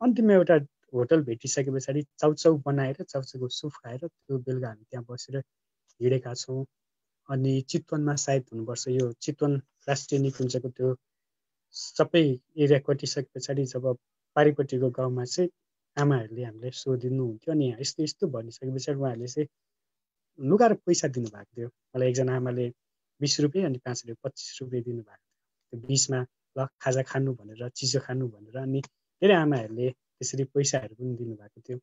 अन्तिममा एउटा होटल भेटिसके पछाडि चाउचाउ बनाएर चाउचाउको सुप खाएर त्यो बेलुका हामी त्यहाँ बसेर हिँडेका छौँ। अनि चितवनमा सायद हुनुपर्छ यो चितवन राष्ट्रिय निकुञ्जको त्यो सबै एरिया कटिसके पछाडि जब पारिपट्टिको गाउँमा चाहिँ आमाहरूले हामीलाई सोधिदिनुहुन्थ्यो अनि यस्तो यस्तो भनिसके पछाडि उहाँहरूले चाहिँ लुगा र पैसा दिनुभएको थियो। मलाई एकजना आमाले बिस रुपियाँ अनि पाँच रुपियाँ पच्चिस रुपियाँ दिनुभएको थियो। त्यो बिचमा ल खाजा खानु भनेर चिसो खानु भनेर अनि धेरै आमाहरूले त्यसरी पैसाहरू पनि दिनुभएको थियो।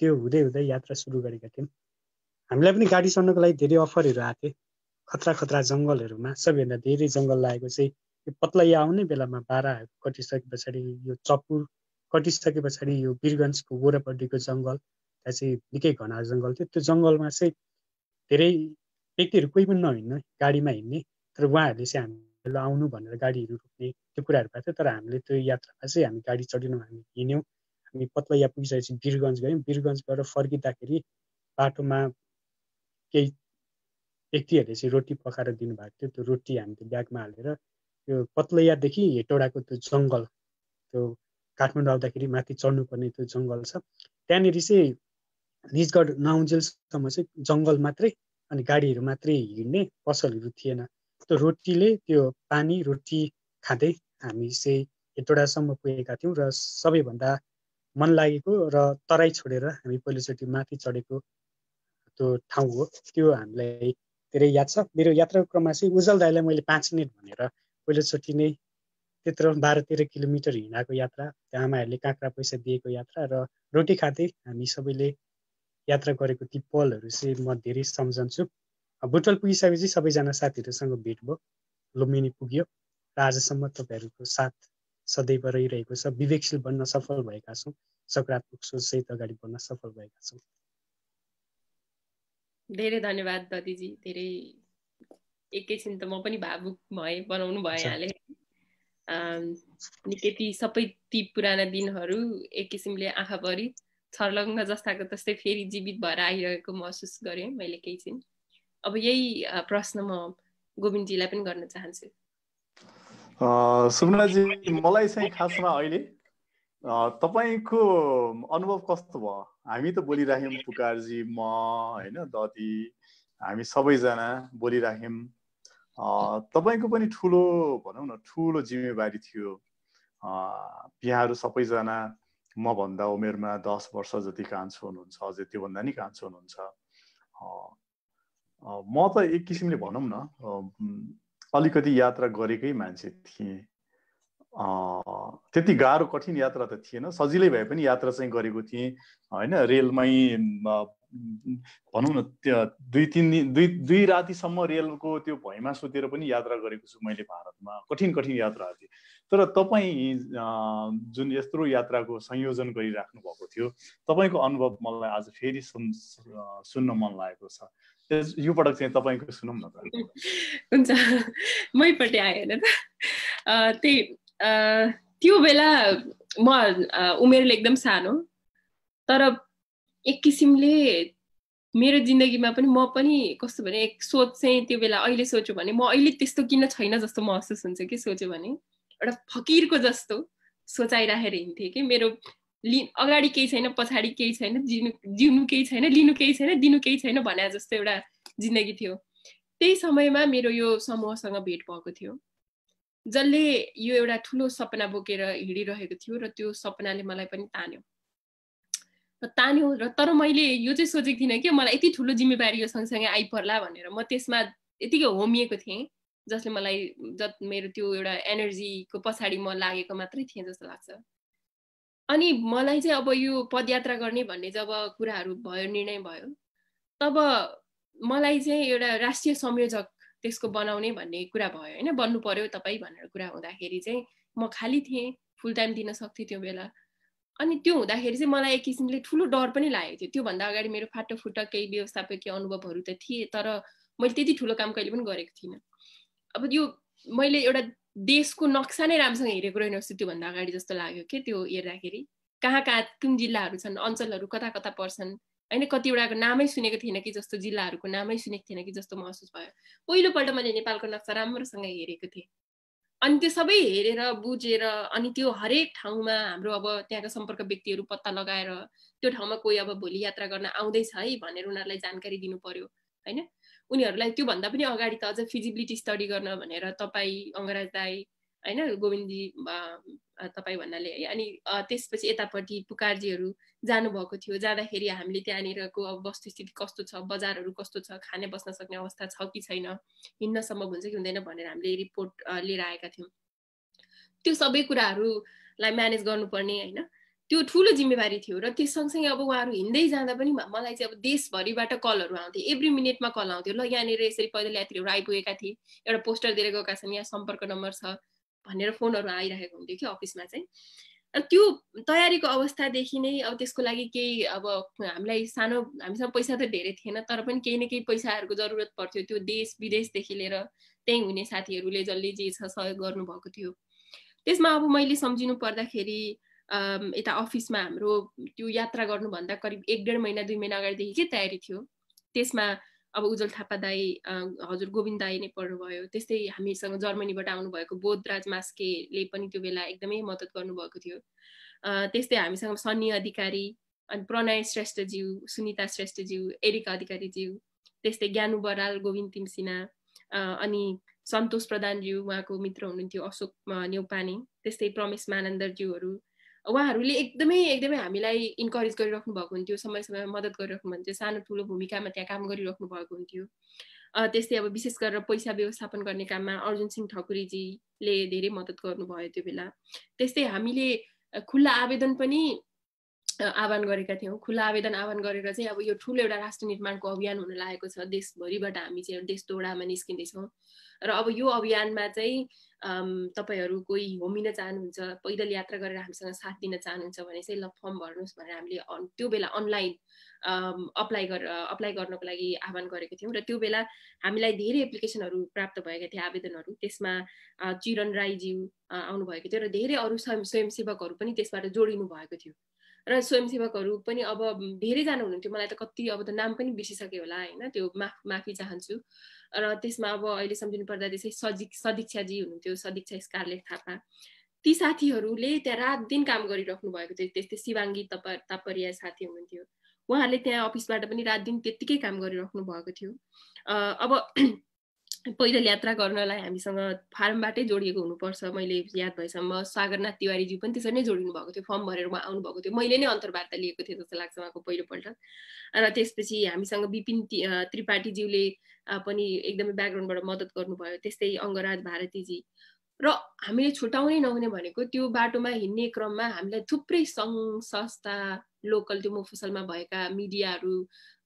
त्यो हुँदै हुँदै यात्रा सुरु गरेका थियौँ। हामीलाई पनि गाडी चढ्नको लागि धेरै अफरहरू आएको थियो। खतरा खतरा जङ्गलहरूमा सबैभन्दा धेरै जङ्गल लागेको चाहिँ यो पत्लैया आउने बेलामा बाह्र कटिसके पछाडि यो चपुर कटिसके पछाडि यो वीरगन्जको वरपट्टिको जङ्गल त्यहाँ चाहिँ निकै घना जङ्गल थियो। त्यो जङ्गलमा चाहिँ धेरै व्यक्तिहरू कोही पनि नहिँड्ने गाडीमा हिँड्ने तर उहाँहरूले चाहिँ हामी आउनु भनेर गाडीहरू रोक्ने त्यो कुराहरू भएको थियो। तर हामीले त्यो यात्रामा चाहिँ हामी गाडी चढेनौँ हामी हिँड्यौँ। हामी पत्लैया पुगिसकेपछि वीरगन्ज गयौँ। वीरगन्ज गएर फर्किँदाखेरि बाटोमा केही व्यक्तिहरूले चाहिँ रोटी पकाएर दिनुभएको थियो। त्यो रोटी हामीले ब्यागमा हालेर त्यो पत्लैयादेखि हेटौडाको त्यो जङ्गल त्यो काठमाडौँ आउँदाखेरि माथि चढ्नुपर्ने त्यो जङ्गल छ। त्यहाँनिर चाहिँ निजगढ नआउन्जेलसम्म चाहिँ जङ्गल मात्रै अनि गाडीहरू मात्रै हिँड्ने पसलहरू थिएन। त्यो रोटीले त्यो पानी रोटी खाँदै हामी चाहिँ हेटौडासम्म पुगेका थियौँ र सबैभन्दा मन लागेको र तराई छोडेर हामी पहिलोचोटि माथि चढेको त्यो ठाउँ हो। त्यो हामीलाई धेरै याद छ। मेरो यात्राको क्रममा चाहिँ उज्जवल दाईलाई मैले पाँच मिनट भनेर पहिलोचोटि नै त्यत्रो बाह्र तेह्र किलोमिटर हिँडाएको यात्रा आमाहरूले काँक्रा पैसा दिएको यात्रा र रोटी खाँदै हामी सबैले यात्रा गरेको ती पलहरू चाहिँ म धेरै सम्झन्छु। बुटवल पुगिसकेपछि सबैजना साथीहरूसँग भेट भयो। लुम्बिनी पुग्यो। र आजसम्म तपाईँहरूको साथ सदैव रहिरहेको छ। विवेकशील बन्न सफल भएका छौँ। सकारात्मक सोचसहित अगाडि बढ्न सफल भएका छौँ। धेरै धन्यवाद दतिजी। धेरै एकैछिन त म पनि भावुक भएँ बनाउनु भइहालेँ। निकै ती सबै ती पुराना दिनहरू एक किसिमले आँखाभरि छर्लङ्ग जस्ताको तस्तै फेरि जीवित भएर आइरहेको महसुस गरेँ मैले केही छिन अब यही प्रश्न म गोविन्दजीलाई पनि गर्न चाहन्छु सुमनाजी मलाई चाहिँ खासमा अहिले तपाईँको अनुभव कस्तो भयो हामी त बोलिराख्यौँ पुकारजी म होइन दती हामी सबैजना बोलिराख्यौँ तपाईँको पनि ठुलो भनौँ न ठुलो जिम्मेवारी थियो यहाँहरू सबैजना मभन्दा उमेरमा दस वर्ष जति कान्छो हुनुहुन्छ अझै त्योभन्दा नि कान्छो हुनुहुन्छ। म त एक किसिमले भनौँ न अलिकति यात्रा गरेकै मान्छे थिएँ। त्यति गाह्रो कठिन यात्रा त थिएन सजिलै भए पनि यात्रा चाहिँ गरेको थिएँ। होइन रेलमै भनौँ न त्यो दुई तिन दिन दुई दुई रातिसम्म रेलको त्यो भैँमा सुतेर पनि यात्रा गरेको छु मैले भारतमा। कठिन कठिन यात्राहरू थिए। तर तपाईँ जुन यत्रो यात्राको संयोजन गरिराख्नु भएको थियो तपाईँको अनुभव मलाई आज फेरि सुन् सुन्न मन लागेको छ। यो पटक चाहिँ तपाईँको सुनौँ न त। [LAUGHS] हुन्छ। मैपट्टि होइन त। त्यही त्यो बेला म उमेरले एकदम सानो तर एक किसिमले मेरो जिन्दगीमा पनि म पनि कस्तो भने सोच चाहिँ त्यो बेला अहिले सोच्यो भने म अहिले त्यस्तो किन छैन जस्तो महसुस हुन्छ कि सोच्यो भने। एउटा फकिरको जस्तो सोचाइराखेर हिँड्थेँ कि मेरो लि अगाडि केही छैन पछाडि केही छैन जिनु जिउनु केही छैन लिनु केही छैन दिनु केही छैन भने जस्तो एउटा जिन्दगी थियो। त्यही समयमा मेरो यो समूहसँग भेट भएको थियो। जसले यो एउटा ठुलो सपना बोकेर हिँडिरहेको थियो र त्यो सपनाले मलाई पनि तान्यो। र तान्यो र तर मैले यो चाहिँ सोचेको थिइनँ कि मलाई यति ठुलो जिम्मेवारी यो सँगसँगै आइपर्ला भनेर म त्यसमा यतिकै होमिएको थिएँ। जसले मलाई जत मेरो त्यो एउटा एनर्जीको पछाडि म लागेको मात्रै थिएँ जस्तो लाग्छ। अनि मलाई चाहिँ अब यो पदयात्रा गर्ने भन्ने जब कुराहरू भयो निर्णय भयो तब मलाई चाहिँ एउटा राष्ट्रिय संयोजक त्यसको बनाउने भन्ने कुरा भयो होइन? बन्नु पर्यो तपाईँ भनेर कुरा हुँदाखेरि चाहिँ म खाली थिएँ फुल टाइम दिन सक्थेँ त्यो बेला। अनि त्यो हुँदाखेरि चाहिँ मलाई एक किसिमले ठुलो डर पनि लागेको थियो। त्योभन्दा अगाडि मेरो फाटो केही व्यवस्थापकीय अनुभवहरू त थिए तर मैले त्यति ठुलो काम कहिले पनि गरेको थिइनँ। अब यो मैले एउटा देशको नक्सा नै राम्रोसँग हेरेको रहेनछु त्योभन्दा अगाडि जस्तो लाग्यो कि त्यो हेर्दाखेरि? कहाँ कहाँ कुन जिल्लाहरू छन्? अञ्चलहरू कता कता पर्छन्? होइन कतिवटाको नामै सुनेको थिएन कि जस्तो जिल्लाहरूको नामै सुनेको थिएन कि जस्तो महसुस भयो। पहिलोपल्ट मैले नेपालको नक्सा राम्रोसँग हेरेको थिएँ। अनि त्यो सबै हेरेर बुझेर अनि त्यो हरेक ठाउँमा हाम्रो अब त्यहाँका सम्पर्क व्यक्तिहरू पत्ता लगाएर त्यो ठाउँमा कोही अब भोलि यात्रा गर्न आउँदैछ है भनेर उनीहरूलाई जानकारी दिनु पर्यो होइन? उनीहरूलाई त्योभन्दा पनि अगाडि त अझ फिजिबिलिटी स्टडी गर्न भनेर तपाईँ अङ्गराज दाई होइन गोविन्दजी तपाईँ भन्नाले है अनि त्यसपछि यतापट्टि पुकारजीहरू जानुभएको थियो। जाँदाखेरि हामीले त्यहाँनिरको अब वस्तुस्थिति कस्तो छ बजारहरू कस्तो छ खाने बस्न सक्ने अवस्था छ कि छैन हिँड्न सम्भव हुन्छ कि हुँदैन भनेर हामीले रिपोर्ट लिएर आएका थियौँ। त्यो सबै कुराहरूलाई म्यानेज गर्नुपर्ने होइन। त्यो ठुलो जिम्मेवारी थियो र त्यस सँगसँगै अब उहाँहरू हिँड्दै जाँदा पनि मलाई चाहिँ अब देशभरिबाट कलहरू आउँथे। एभ्री मिनटमा कल आउँथ्यो। ल यहाँनिर यसरी पैदल यात्रीहरू आइपुगेका थिए। एउटा पोस्टर दिएर गएका छन् यहाँ सम्पर्क नम्बर छ भनेर फोनहरू आइरहेको हुन्थ्यो कि अफिसमा चाहिँ। त्यो तयारीको अवस्थादेखि नै अब त्यसको लागि केही अब हामीलाई सानो हामीसँग पैसा त धेरै थिएन तर पनि केही न केही पैसाहरूको जरुरत पर्थ्यो। त्यो देश विदेशदेखि लिएर त्यहीँ हुने साथीहरूले जसले जे छ सहयोग गर्नुभएको थियो। त्यसमा अब मैले सम्झिनु पर्दाखेरि यता अफिसमा हाम्रो त्यो यात्रा गर्नुभन्दा करिब एक डेढ महिना दुई महिना अगाडिदेखि के तयारी थियो। त्यसमा अब उज्जवल थापा दाई हजुर गोविन्द दाई नै पढ्नुभयो। त्यस्तै हामीसँग जर्मनीबाट आउनुभएको बोधराज मास्केले पनि त्यो बेला एकदमै मद्दत गर्नुभएको थियो। त्यस्तै हामीसँग सन्नी अधिकारी अनि प्रणय श्रेष्ठज्यू सुनिता श्रेष्ठज्यू एरिका अधिकारीज्यू त्यस्तै ज्ञानु बराल गोविन्द तिमसिना अनि सन्तोष प्रधानज्यू उहाँको मित्र हुनुहुन्थ्यो अशोक नेउपाने त्यस्तै प्रमेश मानन्दरज्यूहरू उहाँहरूले एकदमै एकदमै हामीलाई इन्करेज गरिराख्नु भएको हुन्थ्यो समय समयमा मद्दत गरिराख्नु हुन्थ्यो सानो ठुलो भूमिकामा त्यहाँ काम गरिराख्नु भएको हुन्थ्यो। त्यस्तै अब विशेष गरेर पैसा व्यवस्थापन गर्ने काममा अर्जुन सिंह ठकुरीजीले धेरै मद्दत गर्नुभयो त्यो बेला। त्यस्तै हामीले खुल्ला आवेदन पनि आह्वान गरेका थियौँ। खुल्ला आवेदन आह्वान गरेर चाहिँ अब यो ठुलो एउटा राष्ट्र निर्माणको अभियान हुन लागेको छ। देशभरिबाट हामी चाहिँ देश दौडामा निस्किँदैछौँ। र अब यो अभियानमा चाहिँ तपाईँहरू कोही होमिन चाहनुहुन्छ पैदल यात्रा गरेर हामीसँग साथ दिन चाहनुहुन्छ भने चाहिँ ल फर्म भर्नुहोस् भनेर हामीले त्यो बेला अनलाइन अप्लाई गर अप्लाई गर्नको लागि आह्वान गरेको थियौँ। र त्यो बेला हामीलाई धेरै एप्लिकेसनहरू प्राप्त भएका थिए आवेदनहरू। त्यसमा चिरन राईज्यू आउनुभएको थियो। र धेरै अरू स्वयं स्वयंसेवकहरू पनि त्यसबाट जोडिनु भएको थियो। र स्वयंसेवकहरू पनि अब धेरैजना हुनुहुन्थ्यो। मलाई त कति अब त नाम पनि बिर्सिसक्यो होला होइन? त्यो माफ माफी चाहन्छु। र त्यसमा अब अहिले सम्झिनु पर्दा त्यसै सजिक सदीक्षाजी हुनुहुन्थ्यो सदीक्षा स्कारलेट थापा। ती साथीहरूले त्यहाँ रात दिन काम गरिराख्नु भएको थियो। त्यस्तै शिवाङ्गी तप तापरिया साथी हुनुहुन्थ्यो। उहाँहरूले त्यहाँ अफिसबाट पनि रात दिन त्यत्तिकै काम गरिराख्नु भएको थियो। अब पैदल यात्रा गर्नलाई हामीसँग फार्मबाटै जोडिएको हुनुपर्छ। मैले याद भएसम्म सागरनाथ तिवारीज्यू पनि त्यसरी नै जोडिनु भएको थियो फर्म भरेर उहाँ आउनुभएको थियो। मैले नै अन्तर्वार्ता लिएको थिएँ जस्तो लाग्छ उहाँको पहिलोपल्ट। र त्यसपछि हामीसँग विपिन त्रिपाठीज्यूले पनि एकदमै ब्याकग्राउन्डबाट मद्दत गर्नुभयो। त्यस्तै अङ्गराज भारतीजी। र हामीले छुट्याउनै नहुने भनेको त्यो बाटोमा हिँड्ने क्रममा हामीलाई थुप्रै सङ्घ संस्था लोकल त्यो मुफसलमा भएका मिडियाहरू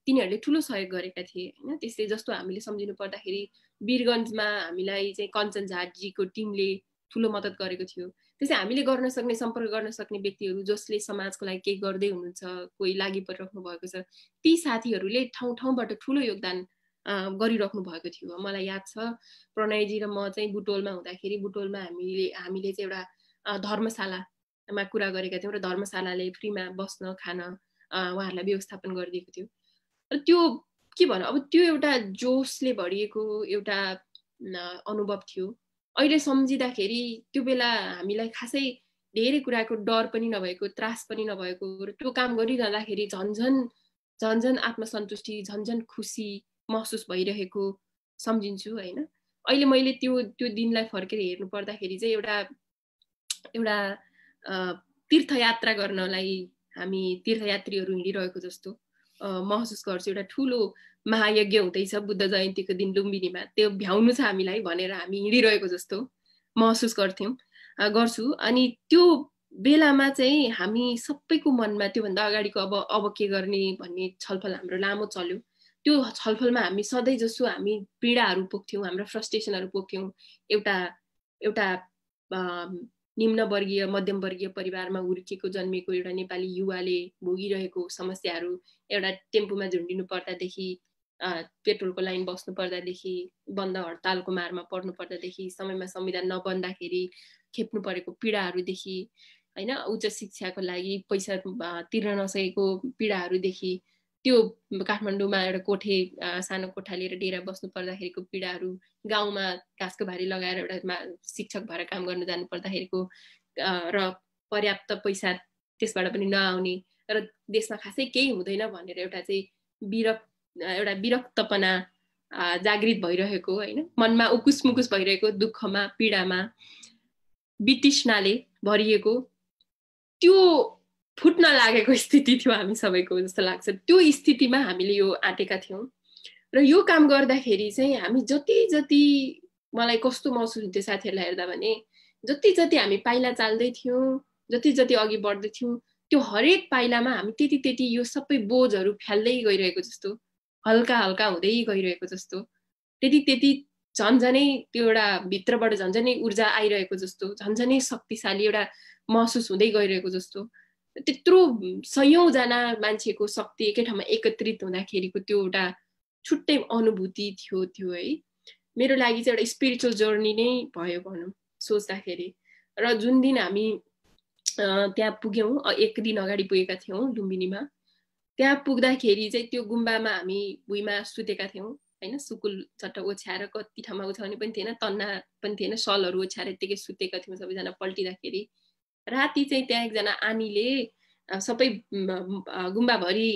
तिनीहरूले ठुलो सहयोग गरेका थिए होइन? त्यस्तै जस्तो हामीले सम्झिनु पर्दाखेरि वीरगन्जमा हामीलाई चाहिँ कञ्चन झाजीको टिमले ठुलो मद्दत गरेको थियो। त्यसै हामीले गर्न सक्ने सम्पर्क गर्न सक्ने व्यक्तिहरू जसले समाजको लागि केही गर्दै हुनुहुन्छ कोही लागि परिराख्नु भएको छ ती साथीहरूले ठाउँ ठाउँबाट ठुलो योगदान गरिराख्नु भएको थियो। मलाई याद छ प्रणयजी र म चाहिँ बुटोलमा हुँदाखेरि बुटोलमा हामीले हामीले चाहिँ एउटा धर्मशालामा कुरा गरेका थियौँ र धर्मशालाले फ्रीमा बस्न खान उहाँहरूलाई व्यवस्थापन गरिदिएको थियो। र त्यो के भनौँ अब त्यो एउटा जोसले भरिएको एउटा अनुभव थियो। अहिले सम्झिँदाखेरि त्यो बेला हामीलाई खासै धेरै कुराको डर पनि नभएको त्रास पनि नभएको र त्यो काम गरिरहँदाखेरि झन्झन झन्झन आत्मसन्तुष्टि झन्झन खुसी महसुस भइरहेको सम्झिन्छु होइन? अहिले मैले त्यो त्यो दिनलाई फर्केर हेर्नु पर्दाखेरि चाहिँ एउटा एउटा तीर्थयात्रा गर्नलाई हामी तीर्थयात्रीहरू हिँडिरहेको जस्तो। महसुस गर्छु एउटा ठुलो महायज्ञ हुँदैछ बुद्ध जयन्तीको दिन लुम्बिनीमा। त्यो भ्याउनु छ हामीलाई भनेर हामी हिँडिरहेको जस्तो महसुस गर्थ्यौँ गर्छु। अनि त्यो बेलामा चाहिँ हामी सबैको मनमा त्योभन्दा अगाडिको अब अब के गर्ने भन्ने छलफल हाम्रो लामो चल्यो। त्यो छलफलमा हामी सधैँ जसो हामी पीडाहरू पोख्थ्यौँ हाम्रो फ्रस्ट्रेसनहरू पोख्थ्यौँ एउटा एउटा निम्नवर्गीय मध्यमवर्गीय परिवारमा हुर्किएको जन्मेको एउटा नेपाली युवाले भोगिरहेको समस्याहरू एउटा टेम्पोमा झुन्डिनु पर्दादेखि पेट्रोलको लाइन बस्नु पर्दादेखि बन्द हडतालको मारमा पर्नु पर्दादेखि समयमा संविधान नबन्दाखेरि खेप्नु परेको पीडाहरूदेखि होइन उच्च शिक्षाको लागि पैसा तिर्न नसकेको पीडाहरूदेखि त्यो काठमाडौँमा एउटा कोठे सानो कोठा लिएर डेरा बस्नु पर्दाखेरिको पीडाहरू गाउँमा घाँसको भारी लगाएर एउटा शिक्षक भएर काम गर्नु जानु पर्दाखेरिको र पर्याप्त पैसा त्यसबाट पनि नआउने र देशमा खासै केही हुँदैन भनेर एउटा चाहिँ विरक एउटा विरक्तपना जागृत भइरहेको होइन। मनमा उकुस मुकुस भइरहेको दुःखमा पीडामा वितृष्णाले भरिएको त्यो फुट्न लागेको स्थिति थियो हामी सबैको जस्तो लाग्छ। त्यो स्थितिमा हामीले यो आँटेका थियौँ। र यो काम गर्दाखेरि चाहिँ हामी जति जति मलाई कस्तो महसुस हुन्थ्यो साथीहरूलाई हेर्दा भने जति जति हामी पाइला चाल्दै थियौँ जति जति अघि बढ्दैथ्यौँ त्यो हरेक पाइलामा हामी त्यति त्यति यो सबै बोझहरू फ्याल्दै गइरहेको जस्तो हल्का हल्का हुँदै गइरहेको जस्तो त्यति त्यति झन्झनै त्यो एउटा भित्रबाट झन्झनै ऊर्जा आइरहेको जस्तो झन्झनै शक्तिशाली एउटा महसुस हुँदै गइरहेको जस्तो। त्यत्रो सयौँजना मान्छेको शक्ति एकै ठाउँमा एकत्रित हुँदाखेरिको त्यो एउटा छुट्टै अनुभूति थियो त्यो है। मेरो लागि चाहिँ एउटा स्पिरिचुअल जर्नी नै भयो भनौँ सोच्दाखेरि। र जुन दिन हामी त्यहाँ पुग्यौँ एक दिन अगाडि पुगेका थियौँ लुम्बिनीमा त्यहाँ पुग्दाखेरि चाहिँ त्यो गुम्बामा हामी भुइँमा सुतेका थियौँ होइन। सुकुल चट्ट ओछ्याएर कति ठाउँमा ओछ्याउने पनि थिएन तन्ना पनि थिएन सलहरू ओछ्याएर यत्तिकै सुतेका थियौँ सबैजना पल्टिँदाखेरि। राति चाहिँ त्यहाँ एकजना आनीले सबै गुम्बाभरि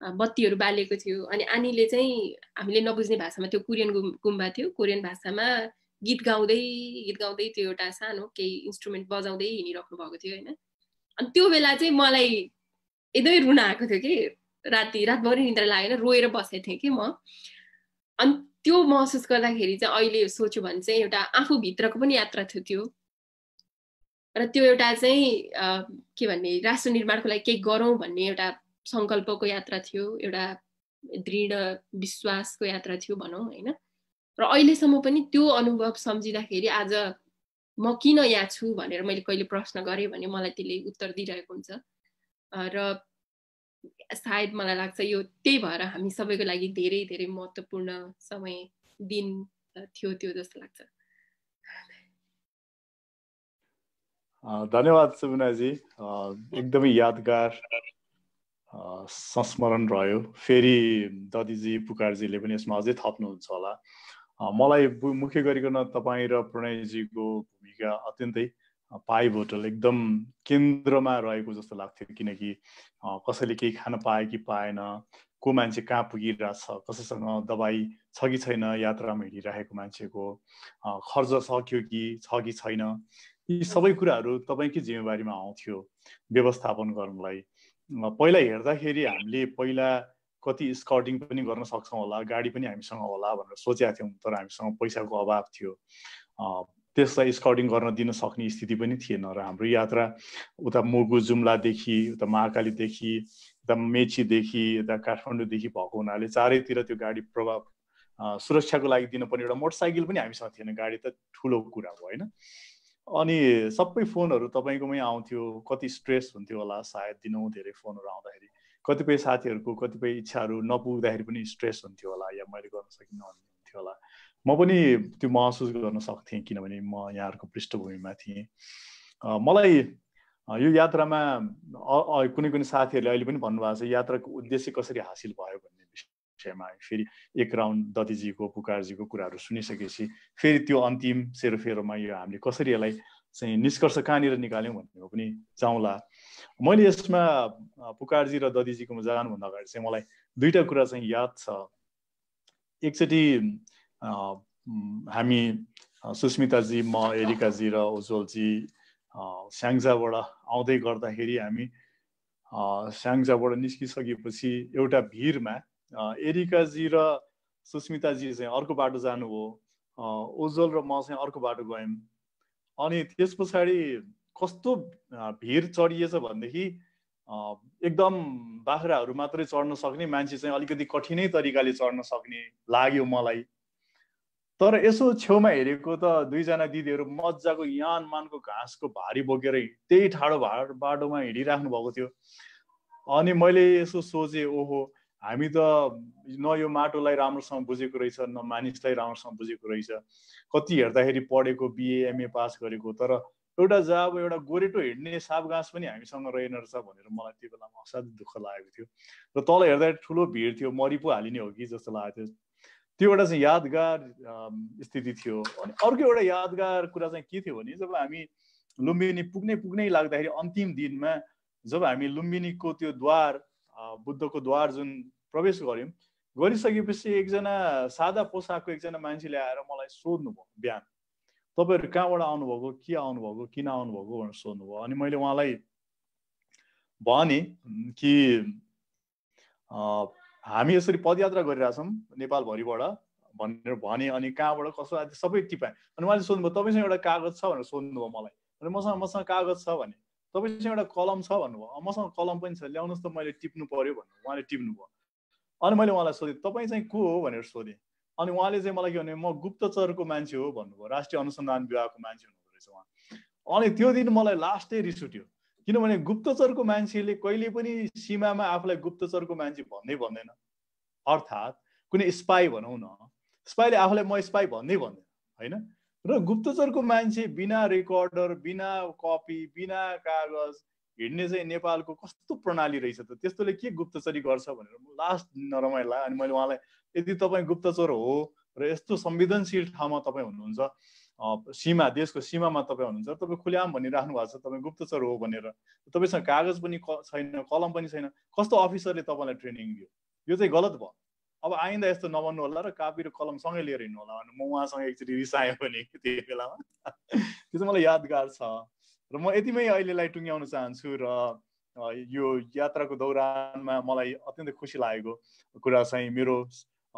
बत्तीहरू बालेको थियो। अनि आनीले चाहिँ हामीले नबुझ्ने भाषामा त्यो कोरियन गुम्बा थियो। कोरियन भाषामा गीत गाउँदै गीत गाउँदै त्यो एउटा सानो केही इन्स्ट्रुमेन्ट बजाउँदै हिँडिराख्नु भएको थियो होइन? अनि त्यो बेला चाहिँ मलाई एकदमै रुन आएको थियो कि? राति रातभरि निद्रा लागेर रोएर बसेको थिएँ कि म। अनि त्यो महसुस गर्दाखेरि चाहिँ अहिले सोच्यो भने चाहिँ एउटा आफूभित्रको पनि यात्रा थियो त्यो। र त्यो एउटा चाहिँ के भन्ने राष्ट्र निर्माणको लागि केही गरौँ भन्ने एउटा सङ्कल्पको यात्रा थियो एउटा दृढ विश्वासको यात्रा थियो भनौँ होइन? र अहिलेसम्म पनि त्यो अनुभव सम्झिँदाखेरि आज म किन यहाँ छु भनेर मैले कहिले प्रश्न गरेँ भने मलाई त्यसले उत्तर दिइरहेको हुन्छ। र सायद मलाई लाग्छ यो त्यही भएर हामी सबैको लागि धेरै धेरै महत्त्वपूर्ण समय दिन थियो त्यो जस्तो लाग्छ। धन्यवाद सुबिनाजी एकदमै यादगार संस्मरण रह्यो। फेरि ददिजी पुकारजीले पनि यसमा अझै थप्नुहुन्छ होला। मलाई मुख्य गरिकन तपाईँ र प्रणयजीको भूमिका अत्यन्तै पाइप होटल एकदम केन्द्रमा रहेको जस्तो लाग्थ्यो किनकि कसैले केही खान पाए कि पाएन को मान्छे कहाँ पुगिरहेछ कसैसँग दबाई छ कि छैन यात्रामा हिँडिरहेको मान्छेको खर्च सक्यो कि छ कि छैन यी सबै कुराहरू तपाईँकै जिम्मेवारीमा आउँथ्यो व्यवस्थापन गर्नलाई। पहिला हेर्दाखेरि हामीले पहिला कति स्कटिङ पनि गर्न सक्छौँ होला गाडी पनि हामीसँग होला भनेर सोचेका थियौँ तर हामीसँग पैसाको अभाव थियो। त्यसलाई स्काउटिङ गर्न दिन सक्ने स्थिति पनि थिएन र हाम्रो यात्रा उता मुगु जुम्लादेखि उता महाकालीदेखि उता मेचीदेखि यता काठमाडौँदेखि भएको हुनाले चारैतिर त्यो गाडी प्रभाव सुरक्षाको लागि दिनुपर्ने एउटा मोटरसाइकल पनि हामीसँग थिएन। गाडी त ठुलो कुरा हो होइन? अनि सबै फोनहरू तपाईँकोमै आउँथ्यो कति स्ट्रेस हुन्थ्यो होला सायद दिनौँ धेरै फोनहरू आउँदाखेरि। कतिपय साथीहरूको कतिपय इच्छाहरू नपुग्दाखेरि पनि स्ट्रेस हुन्थ्यो होला या मैले गर्न सकिनँ हुन्थ्यो होला। म पनि त्यो महसुस गर्न सक्थेँ किनभने म यहाँहरूको पृष्ठभूमिमा थिएँ। मलाई यो यात्रामा कुनै कुनै साथीहरूले अहिले पनि भन्नुभएको छ यात्राको उद्देश्य कसरी हासिल भयो भन्ने विषयमा। फेरि एक राउन्ड दतिजीको पुकारजीको कुराहरू सुनिसकेपछि फेरि त्यो अन्तिम सेरोफेरोमा यो हामीले कसरी यसलाई चाहिँ निष्कर्ष कहाँनिर निकाल्यौँ भन्नेमा पनि जाउँला मैले यसमा पुकारजी र ददिजीकोमा जानुभन्दा अगाडि चाहिँ मलाई दुईवटा कुरा चाहिँ याद छ। एकचोटि हामी सुस्मिताजी म एरिकाजी र उज्वलजी स्याङ्जाबाट आउँदै गर्दाखेरि हामी स्याङ्जाबाट निस्किसकेपछि एउटा भिरमा एरिकाजी र सुस्मिताजी चाहिँ अर्को बाटो जानुभयो। उज्वल र म चाहिँ अर्को बाटो गयौँ। अनि त्यस पछाडि कस्तो भिड चढिएछ भनेदेखि एकदम बाख्राहरू मात्रै चढ्न सक्ने मान्छे चाहिँ अलिकति कठिनै तरिकाले चढ्न सक्ने लाग्यो मलाई। तर यसो छेउमा हेरेको त दुईजना दिदीहरू मजाको यान मानको घाँसको भारी बोकेर त्यही ठाडो भा बाटोमा हिँडिराख्नु भएको थियो। अनि मैले यसो सोचेँ ओहो हामी त न यो माटोलाई राम्रोसँग बुझेको रहेछ न मानिसलाई राम्रोसँग बुझेको रहेछ। कति हेर्दाखेरि पढेको बिए एमए पास गरेको तर एउटा जब एउटा गोरेटो हिँड्ने साप घाँस पनि हामीसँग रहेन रहेछ भनेर मलाई त्यो बेलामा असाध्यै दुःख लागेको थियो। र तल हेर्दा ठुलो भिड थियो मरि पो हालिने हो कि जस्तो लागेको थियो। त्यो एउटा चाहिँ यादगार स्थिति थियो। अनि अर्को एउटा यादगार कुरा चाहिँ के थियो भने जब हामी लुम्बिनी पुग्नै पुग्नै लाग्दाखेरि अन्तिम दिनमा जब हामी लुम्बिनीको त्यो द्वार बुद्धको द्वार जुन प्रवेश गऱ्यौँ गरिसकेपछि एकजना सादा पोसाकको एकजना मान्छेले आएर मलाई सोध्नुभयो बिहान तपाईँहरू कहाँबाट आउनुभएको के आउनुभएको किन आउनुभएको भनेर सोध्नुभयो अनि मैले उहाँलाई भने कि हामी यसरी पदयात्रा गरिरहेछौँ नेपालभरिबाट भनेर भने अनि कहाँबाट कसो सबै टिपाएँ। अनि उहाँले सोध्नुभयो तपाईँसँग एउटा कागज छ भनेर सोध्नुभयो मलाई। अनि मसँग मसँग कागज छ भने तपाईँसँग एउटा कलम छ भन्नुभयो। मसँग कलम पनि छ। ल्याउनुहोस् त मैले टिप्नु पऱ्यो भन्नु। उहाँले टिप्नुभयो। अनि मैले उहाँलाई सोधेँ तपाईँ चाहिँ को हो भनेर सोधेँ। अनि उहाँले चाहिँ मलाई के भने म गुप्तचरको मान्छे हो भन्नुभयो। राष्ट्रिय अनुसन्धान विभागको मान्छे हुनुहुँदो रहेछ उहाँ। अनि त्यो दिन मलाई लास्टै रिस उठ्यो। किनभने गुप्तचरको मान्छेले कहिले पनि सीमामा आफूलाई गुप्तचरको मान्छे भन्दै भन्दैन। अर्थात् कुनै स्पाई भनौँ न स्पाईले आफूलाई म स्पाई भन्दै भन्दैन होइन? र गुप्तचरको मान्छे बिना रेकर्डर बिना कपी बिना कागज हिँड्ने चाहिँ नेपालको कस्तो प्रणाली रहेछ त? त्यस्तोले के गुप्तचरी गर्छ भनेर लास्ट नरमाइलो अनि मैले उहाँलाई यदि तपाईँ गुप्तचर हो र यस्तो संवेदनशील ठाउँमा तपाईँ हुनुहुन्छ सीमा देशको सीमामा तपाईँ हुनुहुन्छ तपाईँ खुल्याम भनिराख्नु भएको छ तपाईँ गुप्तचर हो भनेर। तपाईँसँग कागज पनि छैन कलम पनि छैन। कस्तो अफिसरले तपाईँलाई ट्रेनिङ दियो? यो चाहिँ गलत भयो। अब आइन्दा यस्तो नभन्नु होला र कापी र कलम सँगै लिएर हिँड्नु होला भने म उहाँसँग एकचोटि रिसाएँ पनि [LAUGHS] त्यति बेलामा। त्यो चाहिँ मलाई यादगार छ। र म यतिमै अहिलेलाई टुङ्ग्याउन चाहन्छु र यो यात्राको दौरानमा मलाई अत्यन्तै खुसी लागेको कुरा चाहिँ मेरो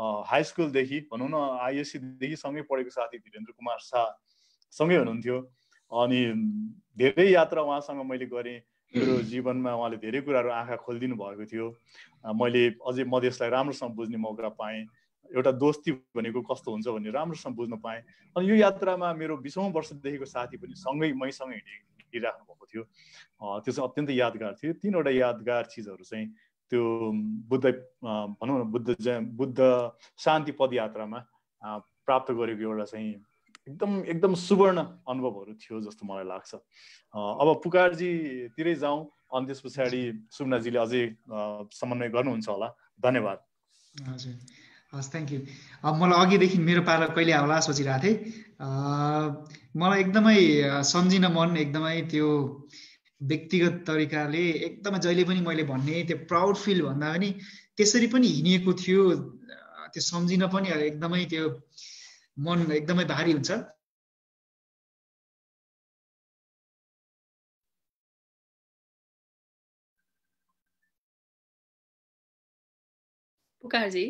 हाई स्कुलदेखि भनौँ न आइएससीदेखि सँगै पढेको साथी धीरेन्द्र कुमार शाह सँगै हुनुहुन्थ्यो। अनि धेरै यात्रा उहाँसँग मैले गरेँ। मेरो जीवनमा उहाँले धेरै कुराहरू आँखा खोलिदिनु भएको थियो। मैले अझै मधेसलाई राम्रोसँग बुझ्ने मौका पाएँ। एउटा दोस्ती भनेको कस्तो हुन्छ भन्ने राम्रोसँग बुझ्न पाएँ। अनि यो यात्रामा मेरो बिसौँ वर्षदेखिको साथी पनि सँगै मैसँग हिँडि हिँडिराख्नु भएको थियो। त्यो चाहिँ अत्यन्तै यादगार थियो। तिनवटा यादगार चिजहरू चाहिँ त्यो बुद्ध भनौँ न बुद्ध बुद्ध शान्ति पदयात्रामा प्राप्त गरेको एउटा चाहिँ एकदम एकदम सुवर्ण अनुभवहरू थियो जस्तो मलाई लाग्छ। अब पुकारजीतिरै जाउँ अनि त्यस पछाडि सुमनाजीले अझै समन्वय गर्नुहुन्छ होला। धन्यवाद। हजुर। हस् थ्याङ्क यू अब मलाई अघिदेखि मेरो पालो कहिले आउला सोचिरहेको थिएँ। मलाई एकदमै सम्झिन मन एकदमै त्यो व्यक्तिगत तरिकाले एकदमै जहिले पनि मैले भन्ने त्यो प्राउड फिल भन्दा पनि त्यसरी पनि हिँडिएको थियो। त्यो सम्झिन पनि एकदमै त्यो मन एकदमै भारी हुन्छ। पुकारजी।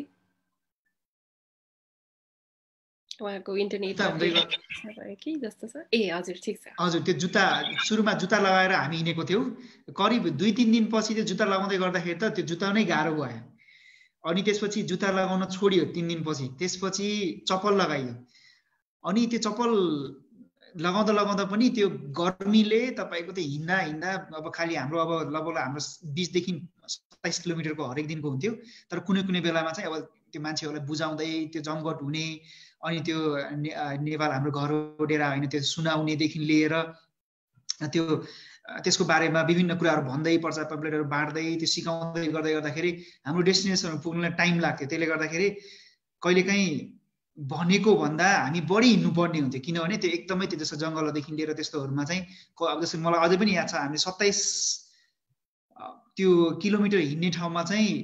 उहाँको इन्टरनेट कि जस्तो छ। ए हजुर ठिक छ। हजुर त्यो जुत्ता सुरुमा जुत्ता लगाएर हामी हिँडेको थियौँ। करिब दुई तिन दिनपछि त्यो जुत्ता लगाउँदै गर्दाखेरि त त्यो जुत्ता नै गाह्रो भयो। अनि त्यसपछि जुत्ता लगाउन छोडियो तिन दिनपछि त्यसपछि चप्पल लगाइयो। अनि त्यो चप्पल लगाउँदा लगाउँदा पनि त्यो गर्मीले तपाईँको त्यो हिँड्दा हिँड्दा अब खालि हाम्रो अब लगभग हाम्रो बिचदेखि सत्ताइस किलोमिटरको हरेक दिनको हुन्थ्यो। तर कुनै कुनै बेलामा चाहिँ अब त्यो मान्छेहरूलाई बुझाउँदै त्यो जमघट हुने अनि त्यो नेपाल हाम्रो घर डेरा होइन त्यो सुनाउनेदेखि लिएर त्यो त्यसको बारेमा विभिन्न कुराहरू भन्दै पर्छ पम्पलेटहरू बाँड्दै त्यो सिकाउँदै गर्दै गर्दाखेरि हाम्रो डेस्टिनेसनहरू पुग्नलाई टाइम लाग्थ्यो। त्यसले गर्दाखेरि कहिलेकाहीँ भनेको भन्दा हामी बढी हिँड्नुपर्ने हुन्थ्यो। किनभने त्यो एकदमै त्यो जस्तो जङ्गलदेखि लिएर त्यस्तोहरूमा चाहिँ जस्तो मलाई अझै पनि याद छ हामीले सत्ताइस त्यो किलोमिटर हिँड्ने ठाउँमा चाहिँ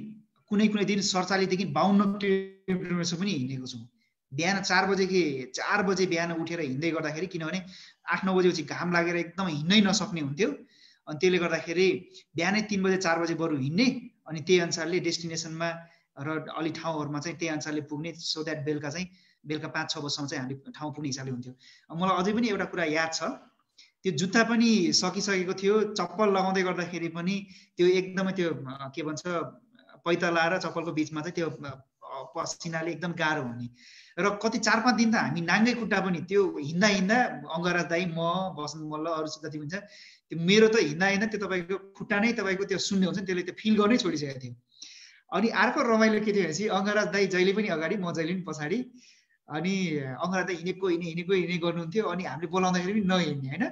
कुनै कुनै दिन सडचालिसदेखि बाहन्न किलोमिटरसम्म पनि हिँडेको छौँ। बिहान चार बजेकी चार बजे बिहान उठेर हिँड्दै गर्दाखेरि किनभने आठ नौ बजेपछि घाम लागेर एकदम हिँड्नै नसक्ने हुन्थ्यो। अनि त्यसले गर्दाखेरि बिहानै तिन बजे चार बजे बरु हिँड्ने अनि त्यही अनुसारले डेस्टिनेसनमा र अलि ठाउँहरूमा चाहिँ त्यही अनुसारले पुग्ने सो द्याट बेलुका चाहिँ बेलुका पाँच छ बजीसम्म चाहिँ हामीले ठाउँ पुग्ने हिसाबले हुन्थ्यो। मलाई अझै पनि एउटा कुरा याद छ त्यो जुत्ता पनि सकिसकेको थियो चप्पल लगाउँदै गर्दाखेरि पनि त्यो एकदमै त्यो के भन्छ पैताला र चप्पलको बिचमा चाहिँ त्यो पसिनाले एकदम गाह्रो हुने। र कति चार पाँच दिन त हामी नाङ्गै खुट्टा पनि त्यो हिँड्दा हिँड्दा अङ्गराज दाई म बसन्त मल्ल अरू जति हुन्छ त्यो मेरो त हिँड्दा हिँड्दा त्यो तपाईँको खुट्टा नै तपाईँको त्यो शून्य हुन्छ त्यसले त्यो फिल गर्नै छोडिसकेको थियो। अनि अर्को रमाइलो के थियो भनेपछि अङ्गराज दाई जहिले पनि अगाडि म जहिले पनि पछाडि अनि अङ्गराज दाई हिँडेको हिँडे हिँडेको हिँडे गर्नुहुन्थ्यो अनि हामीले बोलाउँदाखेरि पनि नहिँड्ने होइन?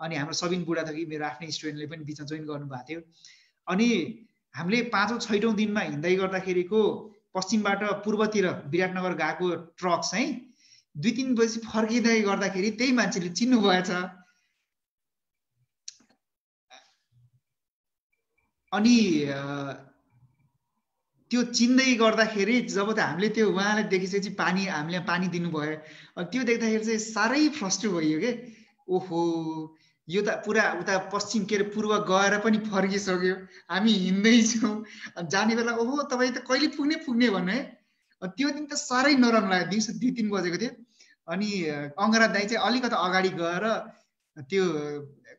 अनि हाम्रो सबिन बुढा थकी मेरो आफ्नै स्टुडेन्टले पनि बिचमा जोइन गर्नुभएको थियो। अनि हामीले पाँचौँ छैटौँ दिनमा हिँड्दै गर्दाखेरिको पश्चिमबाट पूर्वतिर विराटनगर गएको ट्रक चाहिँ दुई तिन बजी फर्किँदै गर्दाखेरि त्यही मान्छेले चिन्नु भएछ। अनि त्यो चिन्दै गर्दाखेरि जब त हामीले त्यो उहाँलाई देखिसकेपछि पानी हामीले पानी दिनुभयो। त्यो देख्दाखेरि चाहिँ साह्रै फ्रस्ट्रेट भइयो कि? ओहो! यो त पुरा उता पश्चिम के अरे पूर्व गएर पनि फर्किसक्यो। हामी हिँड्दैछौँ जाने बेला ओहो तपाईँ त कहिले पुग्ने? पुग्ने भन्नु है? त्यो दिन त साह्रै नरम लाग्यो। दिउँसो दुई तिन बजेको थियो। अनि अङ्गरा दाई चाहिँ अलिकति अगाडि गएर त्यो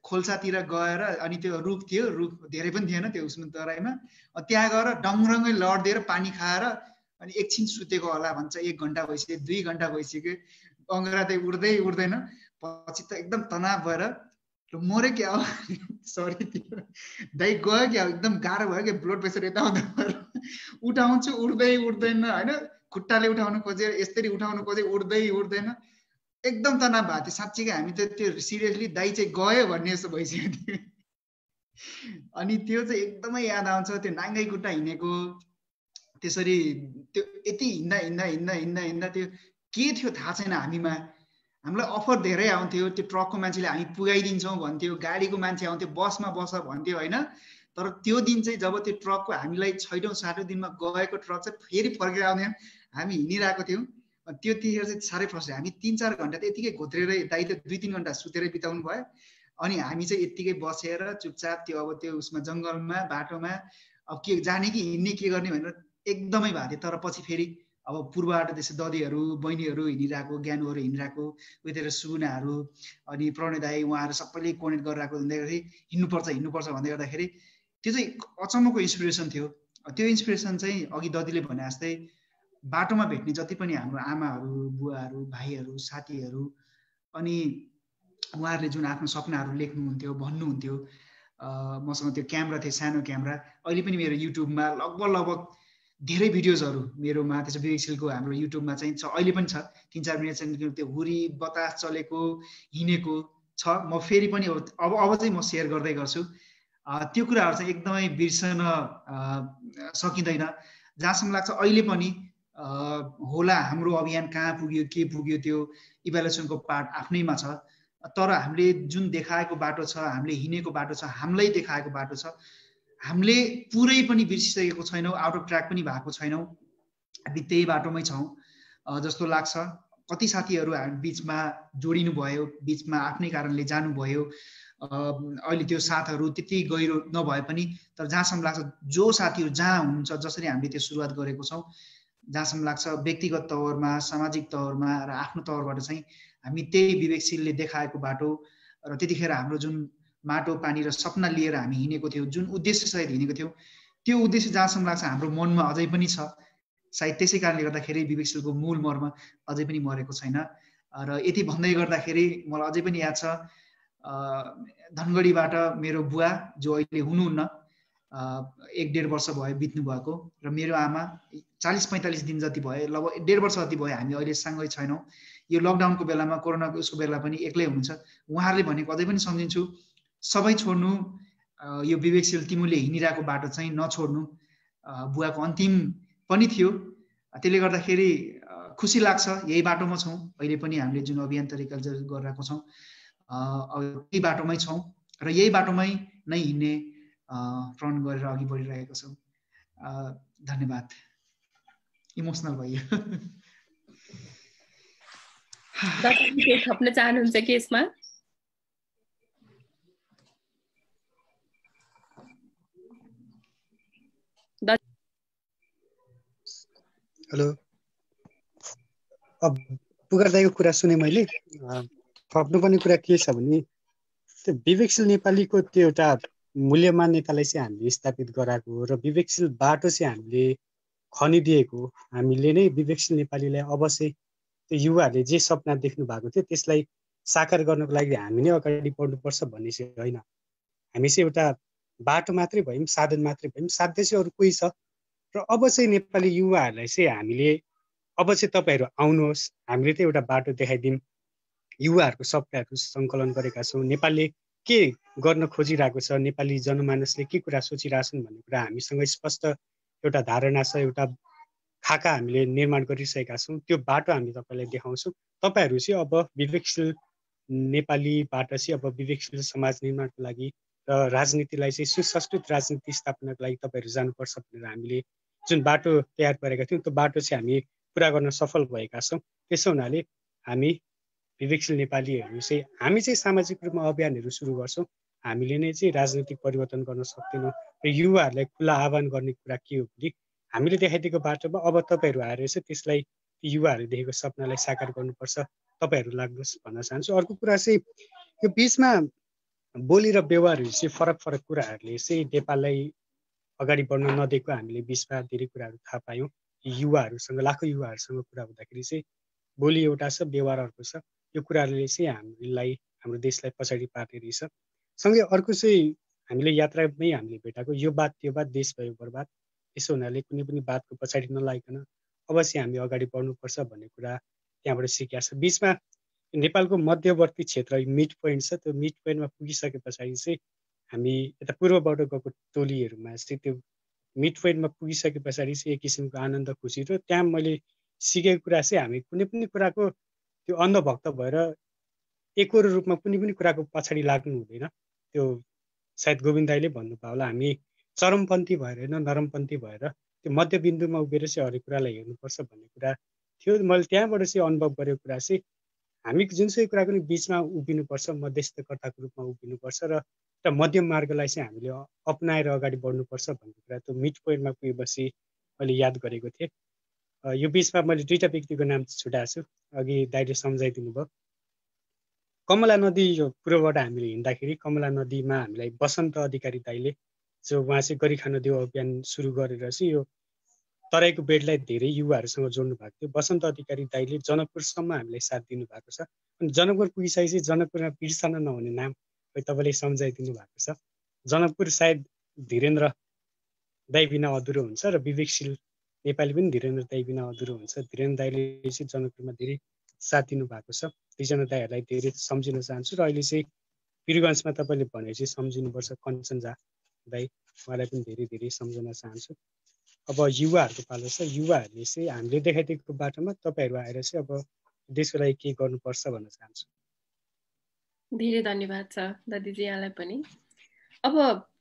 खोल्सातिर गएर अनि त्यो रुख थियो। रुख धेरै पनि थिएन त्यो उसमा तराईमा। त्यहाँ गएर डङरङ्गै लडिदिएर पानी खाएर अनि एकछिन सुतेको होला भन्छ। एक घन्टा भइसक्यो दुई घन्टा भइसक्यो। अङ्गरा दाई उठ्दै उठ्दैन। पछि त एकदम तनाव भएर मऱ्यो क्या हो? [LAUGHS] सरी त्यो दाइ गयो क्या एकदम गाह्रो भयो क्या? ब्लड प्रेसर यताउता उठाउँछु उठ्दै उठ्दैन होइन? खुट्टाले उठाउनु खोजेर यसरी उठाउनु खोजे उठ्दै उठ्दैन। एकदम तनाव भएको थियो। साँच्चीकै हामी त त्यो सिरियसली दाइ चाहिँ गयो भन्ने जस्तो भइसक्यो अनि त्यो चाहिँ एकदमै याद आउँछ त्यो नाङ्गै खुट्टा हिँडेको। त्यसरी त्यो यति हिँड्दा हिँड्दा हिँड्दा हिँड्दा हिँड्दा त्यो के थियो थाहा छैन हामीमा। हामीलाई अफर धेरै आउँथ्यो त्यो ट्रकको मान्छेले हामी पुगाइदिन्छौँ भन्थ्यो गाडीको मान्छे आउँथ्यो बसमा बस भन्थ्यो होइन? तर त्यो दिन चाहिँ जब त्यो ट्रकको हामीलाई छैटौँ सातौँ दिनमा गएको ट्रक चाहिँ फेरि फर्केर आउँथ्यो हामी हिँडिरहेको थियौँ। त्यतिखेर चाहिँ साह्रै फस्यो हामी तिन चार घन्टा त यतिकै घोत्रेर दाइ त दुई तिन घन्टा सुतेरै बिताउनु भयो। अनि हामी चाहिँ यत्तिकै बसेर चुपचाप त्यो अब त्यो उसमा जङ्गलमा बाटोमा अब के जाने कि हिँड्ने के गर्ने भनेर एकदमै भएको थियो। तर पछि फेरि अब पूर्वबाट त्यसै ददीहरू बहिनीहरू हिँडिरहेको ज्ञानहरू हिँडिरहेको उयोतिर सुनाहरू अनि प्रणय दाई उहाँहरू सबैले कोर्डिनेट गरिरहेको हुँदाखेरि हिँड्नुपर्छ हिँड्नुपर्छ भन्दै गर्दाखेरि त्यो चाहिँ अचम्मको इन्सपिरेसन थियो। त्यो इन्सपिरेसन चाहिँ अघि ददीले भने जस्तै बाटोमा भेट्ने जति पनि हाम्रो आमाहरू बुवाहरू भाइहरू साथीहरू अनि उहाँहरूले जुन आफ्नो सपनाहरू लेख्नुहुन्थ्यो भन्नुहुन्थ्यो मसँग त्यो क्यामेरा थियो सानो क्यामेरा। अहिले पनि मेरो युट्युबमा लगभग लगभग धेरै भिडियोजहरू मेरोमा त्यसो विवेकशीलको हाम्रो युट्युबमा चाहिँ छ अहिले पनि छ। तिन चार मिनट चाहिँ त्यो हुरी बतास चलेको हिँडेको छ। म फेरि पनि अब अब चाहिँ म सेयर गर्दै गर्छु। त्यो कुराहरू चाहिँ एकदमै बिर्सन सकिँदैन। जहाँसम्म लाग्छ अहिले पनि होला हाम्रो अभियान कहाँ पुग्यो के पुग्यो त्यो इभ्यालुएसनको पार्ट आफ्नैमा छ। तर हामीले जुन देखाएको बाटो छ हामीले हिँडेको बाटो छ हामीलाई देखाएको बाटो छ हामीले पुरै पनि बिर्सिसकेको छैनौँ आउट अफ ट्र्याक पनि भएको छैनौँ। हामी त्यही बाटोमै छौँ जस्तो लाग्छ। कति साथीहरू हामी बिचमा जोडिनु भयो बिचमा आफ्नै कारणले जानुभयो। अहिले त्यो साथहरू त्यति गहिरो नभए पनि तर जहाँसम्म लाग्छ जो साथीहरू जहाँ हुनुहुन्छ जसरी हामीले त्यो सुरुवात गरेको छौँ जहाँसम्म लाग्छ व्यक्तिगत तवरमा सामाजिक तवरमा र आफ्नो तवरबाट चाहिँ हामी त्यही विवेकशीलले देखाएको बाटो। र त्यतिखेर हाम्रो जुन माटो पानी र सपना लिएर हामी हिँडेको थियौँ जुन उद्देश्यसहित हिँडेको थियौँ। त्यो उद्देश्य जहाँसम्म लाग्छ हाम्रो मनमा अझै पनि छ। सायद त्यसै कारणले गर्दाखेरि विवेकशीलको मूल मर्म अझै पनि मरेको छैन। र यति भन्दै गर्दाखेरि मलाई अझै पनि याद छ धनगढीबाट मेरो बुवा जो अहिले हुनुहुन्न एक डेढ वर्ष भयो बित्नु भएको र मेरो आमा चालिस पैँतालिस दिन जति भयो लगभग डेढ वर्ष जति भयो हामी अहिले सँगै छैनौँ। यो लकडाउनको बेलामा कोरोनाको उसको बेला पनि एक्लै हुनुहुन्छ। उहाँहरूले भनेको अझै पनि सम्झिन्छु सबै छोड्नु यो विवेकशील तिमीले हिँडिरहेको बाटो चाहिँ नछोड्नु बुवाको अन्तिम पनि थियो। त्यसले गर्दाखेरि खुसी लाग्छ यही बाटोमा छौँ। अहिले पनि हामीले जुन अभियान तरिका गरिरहेको छौँ यही बाटोमै छौँ र यही बाटोमै नै हिँड्ने प्रण गरेर अघि बढिरहेको छौँ। धन्यवाद। इमोसनल भयो। [LAUGHS] थप्न चाहनुहुन्छ कि यसमा? हेलो। अब पुगर दाईको कुरा सुने मैले। थप्नुपर्ने कुरा के छ भने त्यो विवेकशील नेपालीको त्यो एउटा मूल्य मान्यतालाई चाहिँ हामीले स्थापित गराएको र विवेकशील बाटो चाहिँ हामीले खनिदिएको हामीले नै विवेकशील नेपालीलाई अवश्य त्यो युवाहरूले जे सपना देख्नु भएको थियो त्यसलाई साकार गर्नको लागि हामी नै अगाडि बढ्नुपर्छ भन्ने चाहिँ होइन। हामी चाहिँ एउटा बाटो मात्रै भयौँ साधन मात्रै भयौँ साध्य चाहिँ अरू कोही छ। र अब चाहिँ नेपाली युवाहरूलाई चाहिँ हामीले अब चाहिँ तपाईँहरू आउनुहोस्। हामीले चाहिँ एउटा बाटो देखाइदिउँ युवाहरूको सपनाहरू सङ्कलन गरेका छौँ। नेपालले के गर्न खोजिरहेको छ? नेपाली जनमानसले के कुरा सोचिरहेछन् भन्ने कुरा हामीसँग स्पष्ट एउटा धारणा छ एउटा खाका हामीले निर्माण गरिसकेका छौँ। त्यो बाटो हामी तपाईँलाई देखाउँछौँ। तपाईँहरू चाहिँ अब विवेकशील नेपालीबाट चाहिँ अब विवेकशील समाज निर्माणको लागि र राजनीतिलाई चाहिँ सुसंस्कृत राजनीति स्थापनाको लागि तपाईँहरू जानुपर्छ भनेर हामीले जुन बाटो तयार गरेका थियौँ त्यो बाटो चाहिँ हामी पुरा गर्न सफल भएका छौँ। त्यसो हुनाले हामी विवेकशील नेपालीहरू चाहिँ हामी चाहिँ सामाजिक रूपमा अभियानहरू सुरु गर्छौँ। हामीले नै चाहिँ राजनीतिक परिवर्तन गर्न सक्दैनौँ र युवाहरूलाई खुला आह्वान गर्ने कुरा के हो भने हामीले देखाइदिएको बाटोमा अब तपाईँहरू आएर चाहिँ त्यसलाई युवाहरूले देखेको सपनालाई साकार गर्नुपर्छ। तपाईँहरू लाग्नुहोस् भन्न चाहन्छु। अर्को कुरा चाहिँ यो बिचमा बोली र व्यवहारहरू चाहिँ फरक फरक कुराहरूले चाहिँ नेपाललाई अगाडि बढ्न नदिएको हामीले बिचमा धेरै कुराहरू थाहा पायौँ। युवाहरूसँग लाखौँ युवाहरूसँग कुरा हुँदाखेरि चाहिँ बोली एउटा छ व्यवहार अर्को छ। यो कुराहरूले चाहिँ हामीलाई हाम्रो देशलाई पछाडि पार्ने रहेछ। सँगै अर्को चाहिँ हामीले यात्रामै हामीले भेटाएको यो बात त्यो बात देश भयो बर्बाद यसो हुनाले कुनै पनि बातको पछाडि नलागिकन अवश्य हामी अगाडि बढ्नुपर्छ भन्ने कुरा त्यहाँबाट सिकेका छ। बिचमा नेपालको मध्यवर्ती क्षेत्र मिड पोइन्ट छ त्यो मिड पोइन्टमा पुगिसके पछाडि चाहिँ हामी यता पूर्वबाट गएको टोलीहरूमा चाहिँ त्यो मिड पोइन्टमा पुगिसके पछाडि चाहिँ एक किसिमको आनन्द खुसी र त्यहाँ मैले सिकेको कुरा चाहिँ हामी कुनै पनि कुराको त्यो अन्धभक्त भएर एकरो रूपमा कुनै पनि कुराको पछाडि लाग्नु हुँदैन। त्यो सायद गोविन्द दाईले भन्नुभयो होला हामी चरमपन्थी भएर होइन नरमपन्थी भएर त्यो मध्यबिन्दुमा उभिएर चाहिँ हरेक कुरालाई हेर्नुपर्छ भन्ने कुरा थियो। मैले त्यहाँबाट चाहिँ अनुभव गरेको कुरा चाहिँ हामी जुनसुकै कुराको नि बिचमा उभिनुपर्छ मध्यस्थकर्ताको रूपमा उभिनुपर्छ र एउटा मध्यम मार्गलाई चाहिँ हामीले अप्नाएर अगाडि बढ्नुपर्छ भन्ने कुरा त्यो मिड पोइन्टमा पुगेपछि मैले याद गरेको थिएँ। यो बिचमा मैले दुईवटा व्यक्तिको नाम छुट्याएको छु। अघि दाइले सम्झाइदिनु भयो। कमला नदी यो पूर्वबाट हामीले हिँड्दाखेरि कमला नदीमा हामीलाई वसन्त अधिकारी दाइले जो उहाँ चाहिँ गरिखान देऊ अभियान सुरु गरेर चाहिँ यो तराईको बेडलाई धेरै युवाहरूसँग जोड्नु भएको थियो। वसन्त अधिकारी दाइले जनकपुरसम्म हामीलाई साथ दिनुभएको छ। अनि जनकपुर पुगिसकेपछि जनकपुरमा बिर्सन नहुने नाम तपाईँले सम्झाइदिनु भएको छ। जनकपुर सायद धीरेन्द्र दाई बिना अधुरो हुन्छ र विवेकशील नेपाली पनि धीरेन्द्र दाई बिना अधुरो हुन्छ। धीरेन्द्र दाईले चाहिँ जनकपुरमा धेरै साथ दिनु भएको छ। दुईजना दाईहरूलाई धेरै सम्झिन चाहन्छु र अहिले चाहिँ वीरगन्जमा तपाईँले भने चाहिँ सम्झिनुपर्छ। कञ्चन झा दाई उहाँलाई पनि धेरै धेरै सम्झन चाहन्छु। अब युवाहरूको पालो छ। युवाहरूले चाहिँ हामीले देखाइदिएको बाटोमा तपाईँहरू आएर चाहिँ अब देशको लागि के गर्नुपर्छ भन्न चाहन्छु। धेरै धन्यवाद छ दादीजी यहाँलाई पनि। अब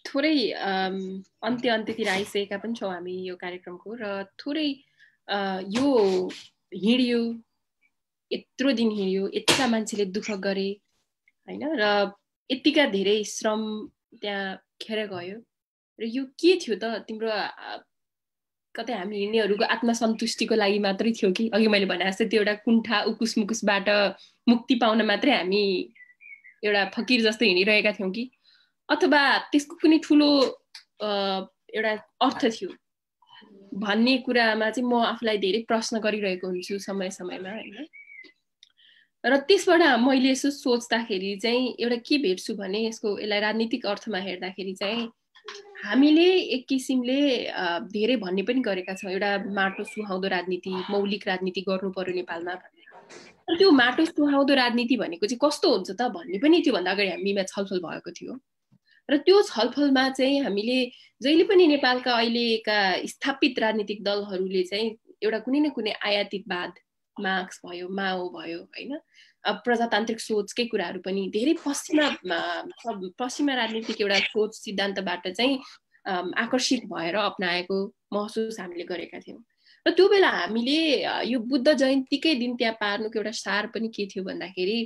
थोरै अन्त्य अन्त्यतिर आइसकेका पनि छौँ हामी यो कार्यक्रमको र थोरै यो हिँड्यो यत्रो दिन हिँड्यो यतिका मान्छेले दुःख गरे होइन? र यतिका धेरै श्रम त्यहाँ खेर गयो। र यो के थियो त? तिम्रो कतै हामी हिँड्नेहरूको आत्मसन्तुष्टिको लागि मात्रै थियो कि? अघि मैले भने जस्तै त्यो एउटा कुण्ठा उकुस मुकुसबाट मुक्ति पाउन मात्रै हामी एउटा फकिर जस्तो हिँडिरहेका थियौँ कि? अथवा त्यसको कुनै ठुलो एउटा अर्थ थियो? भन्ने कुरामा चाहिँ म आफूलाई धेरै प्रश्न गरिरहेको हुन्छु समय समयमा होइन? र त्यसबाट मैले यसो सोच्दाखेरि चाहिँ एउटा के भेट्छु भने यसको यसलाई राजनीतिक अर्थमा हेर्दाखेरि चाहिँ हामीले एक किसिमले धेरै भन्ने पनि गरेका छौँ। एउटा माटो सुहाउँदो राजनीति मौलिक राजनीति गर्नु पर्यो नेपालमा। त्यो माटो सुहाउँदो राजनीति भनेको चाहिँ कस्तो हुन्छ त भन्ने पनि त्योभन्दा अगाडि हामीमा छलफल भएको थियो। र त्यो छलफलमा चाहिँ हामीले जहिले पनि नेपालका अहिलेका स्थापित राजनीतिक दलहरूले चाहिँ एउटा कुनै न कुनै आयातितवाद मार्क्स भयो माओ भयो होइन? प्रजातान्त्रिक सोचकै कुराहरू पनि धेरै पश्चिमा पश्चिमा राजनीतिक एउटा सोच सिद्धान्तबाट चाहिँ आकर्षित भएर अप्नाएको महसुस हामीले गरेका थियौँ। र त्यो बेला हामीले यो बुद्ध जयन्तीकै दिन त्यहाँ पार्नुको एउटा सार पनि के थियो भन्दाखेरि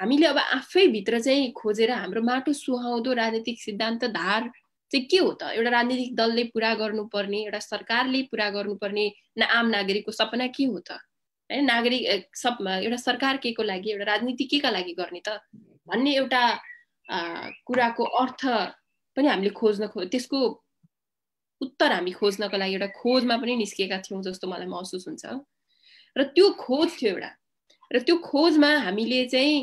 हामीले अब आफैभित्र चाहिँ खोजेर हाम्रो माटो सुहाउँदो राजनीतिक सिद्धान्त धार चाहिँ के हो त? एउटा राजनीतिक दलले पुरा गर्नुपर्ने एउटा सरकारले पुरा गर्नुपर्ने आम नागरिकको सपना के हो त? होइन नागरिक सब एउटा सरकार के को लागि एउटा राजनीति के का लागि गर्ने त भन्ने एउटा कुराको अर्थ पनि हामीले खोज्न खो त्यसको उत्तर हामी खोज्नको लागि एउटा खोजमा पनि निस्किएका थियौँ जस्तो मलाई महसुस हुन्छ। र त्यो खोज थियो एउटा। र त्यो खोजमा हामीले चाहिँ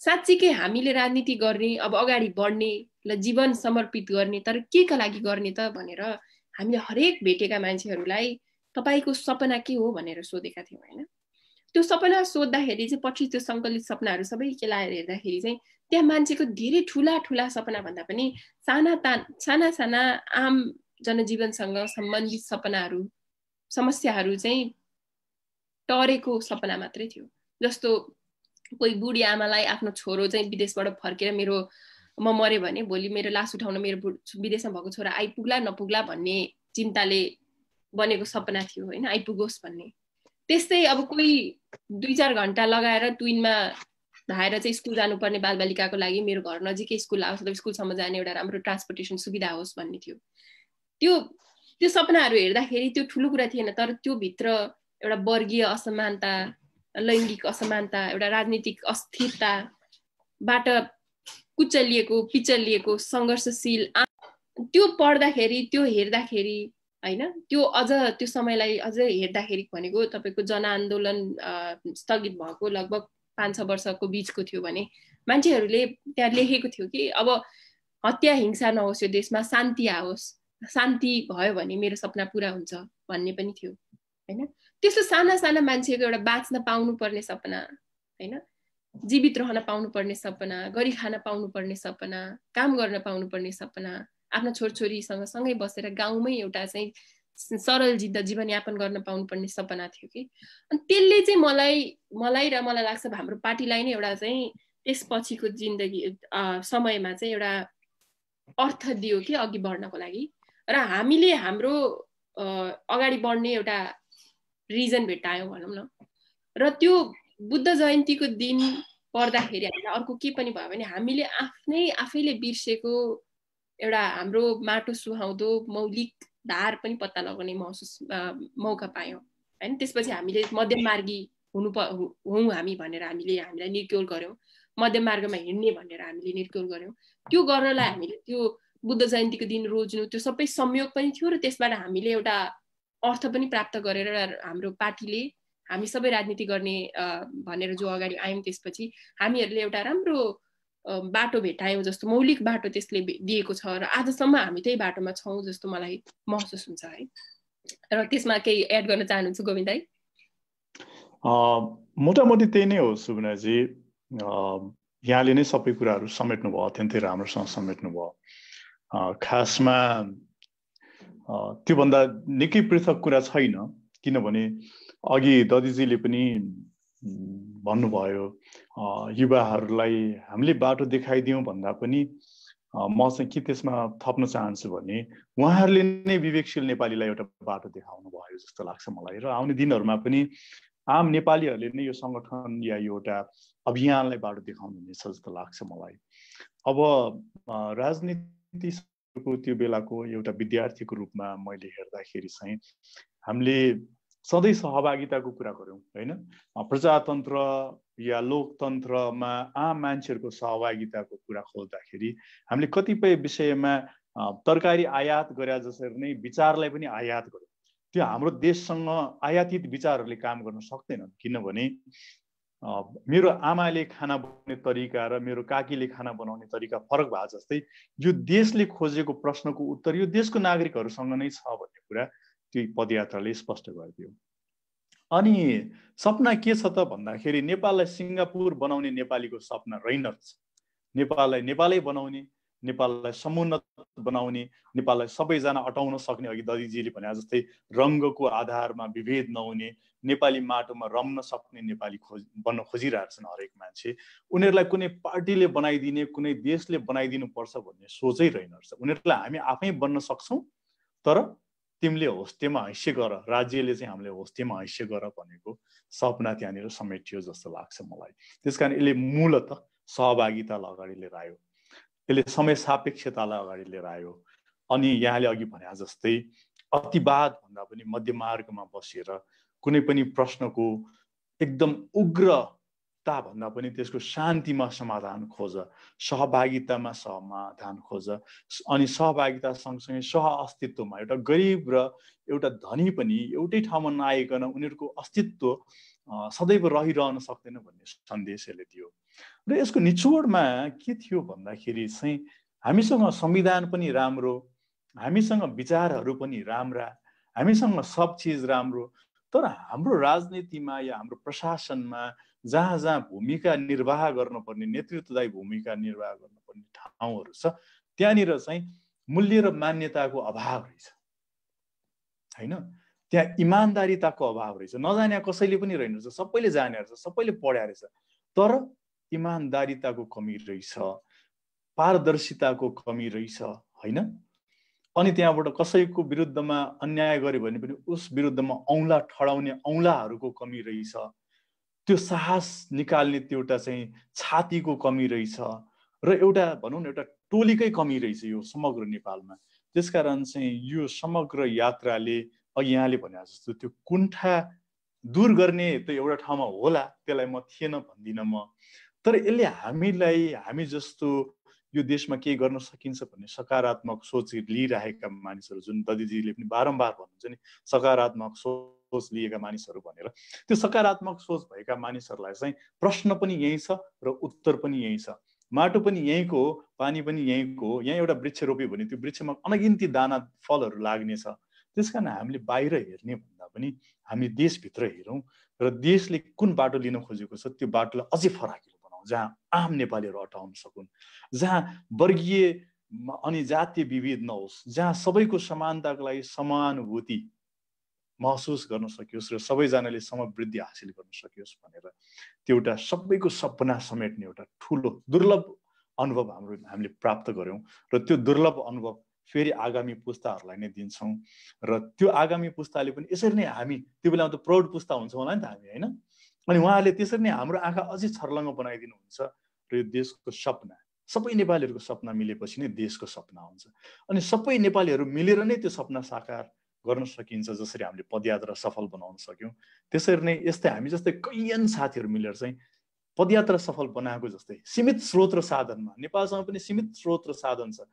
साँच्चीकै हामीले राजनीति गर्ने अब अगाडि बढ्ने ल जीवन समर्पित गर्ने तर के का लागि गर्ने त भनेर हामीले हरेक भेटेका मान्छेहरूलाई तपाईँको सपना के हो भनेर सोधेका थियौँ होइन? त्यो सपना सोद्धाखेरि चाहिँ पछि त्यो सङ्कलित सपनाहरू सबै केलाएर हेर्दाखेरि चाहिँ त्यहाँ मान्छेको धेरै ठुला ठुला सपना भन्दा पनि साना ता साना साना आम जनजीवनसँग सम्बन्धित सपनाहरू समस्याहरू चाहिँ टरेको सपना मात्रै थियो। जस्तो कोही बुढी आमालाई आफ्नो छोरो चाहिँ विदेशबाट फर्केर मेरो म मऱ्यो भने भोलि मेरो लास उठाउन मेरो विदेशमा भएको छोरा आइपुग्ला नपुग्ला भन्ने चिन्ताले बनेको सपना थियो होइन आइपुगोस् भन्ने। त्यस्तै अब कोही दुई चार घन्टा लगाएर ट्विनमा धाएर चाहिँ स्कुल जानुपर्ने बालबालिकाको लागि मेरो घर नजिकै स्कुल आओस् अथवा स्कुलसम्म जाने एउटा राम्रो ट्रान्सपोर्टेसन सुविधा होस् भन्ने थियो। त्यो त्यो सपनाहरू हेर्दाखेरि त्यो ठुलो कुरा थिएन तर त्यो भित्र एउटा वर्गीय असमानता लैङ्गिक असमानता एउटा राजनीतिक अस्थिरताबाट कुचलिएको पिचलिएको सङ्घर्षशील त्यो पढ्दाखेरि त्यो हेर्दाखेरि होइन? त्यो अझ त्यो समयलाई अझ हेर्दाखेरि भनेको तपाईँको जनआन्दोलन स्थगित भएको लगभग पाँच छ वर्षको बिचको थियो भने मान्छेहरूले त्यहाँ लेखेको थियो कि अब हत्या हिंसा नहोस् यो देशमा शान्ति आओस्। शान्ति भयो भने मेरो सपना पुरा हुन्छ भन्ने पनि थियो होइन? त्यस्तो साना साना मान्छेको एउटा बाँच्न पाउनुपर्ने सपना होइन? जीवित रहन पाउनुपर्ने सपना गरी खान पाउनुपर्ने सपना काम गर्न पाउनुपर्ने सपना आफ्ना छोरछोरीसँग सँगै बसेर गाउँमै एउटा चाहिँ सरल जिद्द जीवनयापन गर्न पाउनुपर्ने सपना थियो कि। अनि त्यसले चाहिँ मलाई मलाई र मलाई लाग्छ हाम्रो पार्टीलाई नै एउटा चाहिँ त्यसपछिको जिन्दगी समयमा चाहिँ एउटा अर्थ दियो कि अघि बढ्नको लागि। र हामीले हाम्रो अगाडि बढ्ने एउटा रिजन भेट्टायौँ भनौँ न। र त्यो बुद्ध जयन्तीको दिन पर्दाखेरि हामीलाई अर्को के पनि भयो भने हामीले आफ्नै आफैले बिर्सेको एउटा हाम्रो माटो सुहाउँदो मौलिक धार पनि पत्ता लगाउने महसुस मौका पायौँ। होइन? त्यसपछि हामीले मध्यम मार्गी हुनु प हौँ हामी भनेर हामीले हामीलाई निर्क्योल गऱ्यौँ। मध्यम मार्गमा हिँड्ने भनेर हामीले निर्क्योल गऱ्यौँ। त्यो गर्नलाई हामीले त्यो बुद्ध जयन्तीको दिन रोज्नु त्यो सबै संयोग पनि थियो र त्यसबाट हामीले एउटा अर्थ पनि प्राप्त गरेर हाम्रो पार्टीले हामी सबै राजनीति गर्ने भनेर जो अगाडि आयौँ त्यसपछि हामीहरूले एउटा राम्रो बाटो भेटायौँ जस्तो मौलिक बाटो त्यसले दिएको छ र आजसम्म हामी त्यही बाटोमा छौँ जस्तो मलाई महसुस हुन्छ है। र त्यसमा केही एड गर्न चाहनुहुन्छ गोविन्द दाई? मोटामोटी त्यही नै हो सुविनाजी यहाँले नै सबै कुराहरू समेट्नु भयो अत्यन्तै राम्रोसँग समेट्नु भयो खासमा त्योभन्दा निकै पृथक कुरा छैन किनभने अघि ददिजीले पनि भन्नुभयो। युवाहरूलाई हामीले बाटो देखाइदियौँ भन्दा पनि म चाहिँ के त्यसमा थप्न चाहन्छु भने उहाँहरूले नै विवेकशील नेपालीलाई एउटा बाटो देखाउनु भयो जस्तो लाग्छ मलाई। र आउने दिनहरूमा पनि आम नेपालीहरूले नै यो सङ्गठन या यो एउटा अभियानलाई बाटो देखाउनु हुनेछ जस्तो लाग्छ मलाई। अब राजनीतिको त्यो बेलाको एउटा विद्यार्थीको रूपमा मैले हेर्दाखेरि चाहिँ हामीले सधैँ सहभागिताको कुरा गऱ्यौँ होइन? प्रजातन्त्र या लोकतन्त्रमा आम मान्छेहरूको सहभागिताको कुरा खोज्दाखेरि हामीले कतिपय विषयमा तरकारी आयात गरे जसरी नै विचारलाई पनि आयात गर्यौँ त्यो हाम्रो देशसँग आयातित विचारहरूले काम गर्न सक्दैनन्। किनभने मेरो आमाले खाना बनाउने तरिका र मेरो काकीले खाना बनाउने तरिका फरक भए जस्तै यो देशले खोजेको प्रश्नको उत्तर यो देशको नागरिकहरूसँग नै छ भन्ने कुरा त्यो पदयात्राले स्पष्ट गरिदियो। अनि सपना के छ त भन्दाखेरि नेपाललाई सिङ्गापुर बनाउने नेपालीको सपना रहेनछ नेपाललाई नेपालै बनाउने नेपाललाई समुन्नत बनाउने नेपाललाई सबैजना अटाउन सक्ने अघि ददिजीले भने जस्तै रङ्गको आधारमा विभेद नहुने नेपाली माटोमा रम्न सक्ने नेपाली खोज बन्न खोजिरहेको छन् हरेक मान्छे। उनीहरूलाई कुनै पार्टीले बनाइदिने कुनै देशले बनाइदिनु पर्छ भन्ने सोचै रहेन उनीहरूलाई हामी आफै बन्न सक्छौँ तर तिमीले होस्टेमा हैस्य गर राज्यले चाहिँ हामीले होस्टेमा हैस्य गर भनेको सपना त्यहाँनिर समेटियो जस्तो लाग्छ मलाई। त्यस कारण यसले मूलत सहभागितालाई अगाडि लिएर आयो। यसले समय सापेक्षतालाई अगाडि लिएर आयो। अनि यहाँले अघि भने जस्तै अतिवाद भन्दा पनि मध्यमार्गमा बसेर कुनै पनि प्रश्नको एकदम उग्र भन्दा पनि त्यसको शान्तिमा समाधान खोज सहभागितामा समाधान खोज अनि सहभागिता सँगसँगै सह अस्तित्वमा एउटा गरिब र एउटा धनी पनि एउटै ठाउँमा नआइकन उनीहरूको अस्तित्व सदैव रहिरहन सक्दैन भन्ने सन्देश यसले दियो। र यसको निचोडमा के थियो भन्दाखेरि चाहिँ हामीसँग संविधान पनि राम्रो हामीसँग विचारहरू पनि राम्रा हामीसँग सब चिज राम्रो तर हाम्रो राजनीतिमा या हाम्रो प्रशासनमा जहाँ जहाँ भूमिका निर्वाह गर्नुपर्ने नेतृत्वदायी भूमिका निर्वाह गर्नुपर्ने ठाउँहरू छ त्यहाँनिर चाहिँ मूल्य र मान्यताको अभाव रहेछ। होइन? त्यहाँ इमान्दारिताको अभाव रहेछ। नजाने कसैले पनि रहेन रहेछ। सबैले जाने रहेछ सबैले पढाए रहेछ। तर इमान्दारिताको कमी रहेछ पारदर्शिताको कमी रहेछ होइन? अनि त्यहाँबाट कसैको विरुद्धमा अन्याय गर्यो भने पनि उस विरुद्धमा औँला ठडाउने औँलाहरूको कमी रहेछ। त्यो साहस निकाल्ने त्यो एउटा चाहिँ छातीको कमी रहेछ र एउटा भनौँ न एउटा टोलीकै कमी रहेछ यो समग्र नेपालमा। त्यसकारण चाहिँ यो समग्र यात्राले अघि यहाँले भने जस्तो त्यो कुण्ठा दूर गर्ने त एउटा ठाउँमा होला त्यसलाई म थिएन भन्दिनँ म। तर यसले हामीलाई हामी जस्तो यो देशमा केही गर्न सकिन्छ भन्ने सकारात्मक सोच लिइरहेका मानिसहरू जुन ददिजीले पनि बारम्बार भन्नुहुन्छ नि सकारात्मक सोच लिएका मानिसहरू भनेर। त्यो सकारात्मक सोच भएका मानिसहरूलाई चाहिँ प्रश्न पनि यहीँ छ र उत्तर पनि यहीँ छ। माटो पनि यहीँको हो पानी पनि यहीँको हो। यहाँ एउटा वृक्ष रोप्यो भने त्यो वृक्षमा अनगिन्ती दाना फलहरू लाग्नेछ त्यस कारण हामीले बाहिर हेर्ने भन्दा पनि हामी देशभित्र हेरौँ र देशले कुन बाटो लिन खोजेको छ त्यो बाटोलाई अझै फराकिलो बनाऊ जहाँ आम नेपालीहरू अटाउन सकुन्। जहाँ वर्गीय अनि जातीय विविध नहोस् जहाँ सबैको समानताको लागि समानुभूति महसुस गर्न सकियोस् र सबैजनाले समवृद्धि हासिल गर्न सकियोस् भनेर त्यो एउटा सबैको सपना समेट्ने एउटा ठुलो दुर्लभ अनुभव हाम्रो हामीले प्राप्त गऱ्यौँ र त्यो दुर्लभ अनुभव फेरि आगामी पुस्ताहरूलाई नै दिन्छौँ र त्यो आगामी पुस्ताले पनि यसरी नै हामी त्यो बेलामा त प्रौढ पुस्ता हुन्छौँ होला नि त हामी होइन? अनि उहाँहरूले त्यसरी नै हाम्रो आँखा अझै छर्लङ्ग बनाइदिनुहुन्छ र यो देशको सपना सबै नेपालीहरूको सपना मिलेपछि नै देशको सपना हुन्छ। अनि सबै नेपालीहरू मिलेर नै त्यो सपना साकार गर्न सकिन्छ जसरी हामीले पदयात्रा सफल बनाउन सक्यौँ। त्यसरी नै यस्तै हामी जस्तै कैयन साथीहरू मिलेर चाहिँ पदयात्रा सफल बनाएको जस्तै सीमित स्रोत र साधनमा नेपालसँग पनि सीमित स्रोत र साधन छ।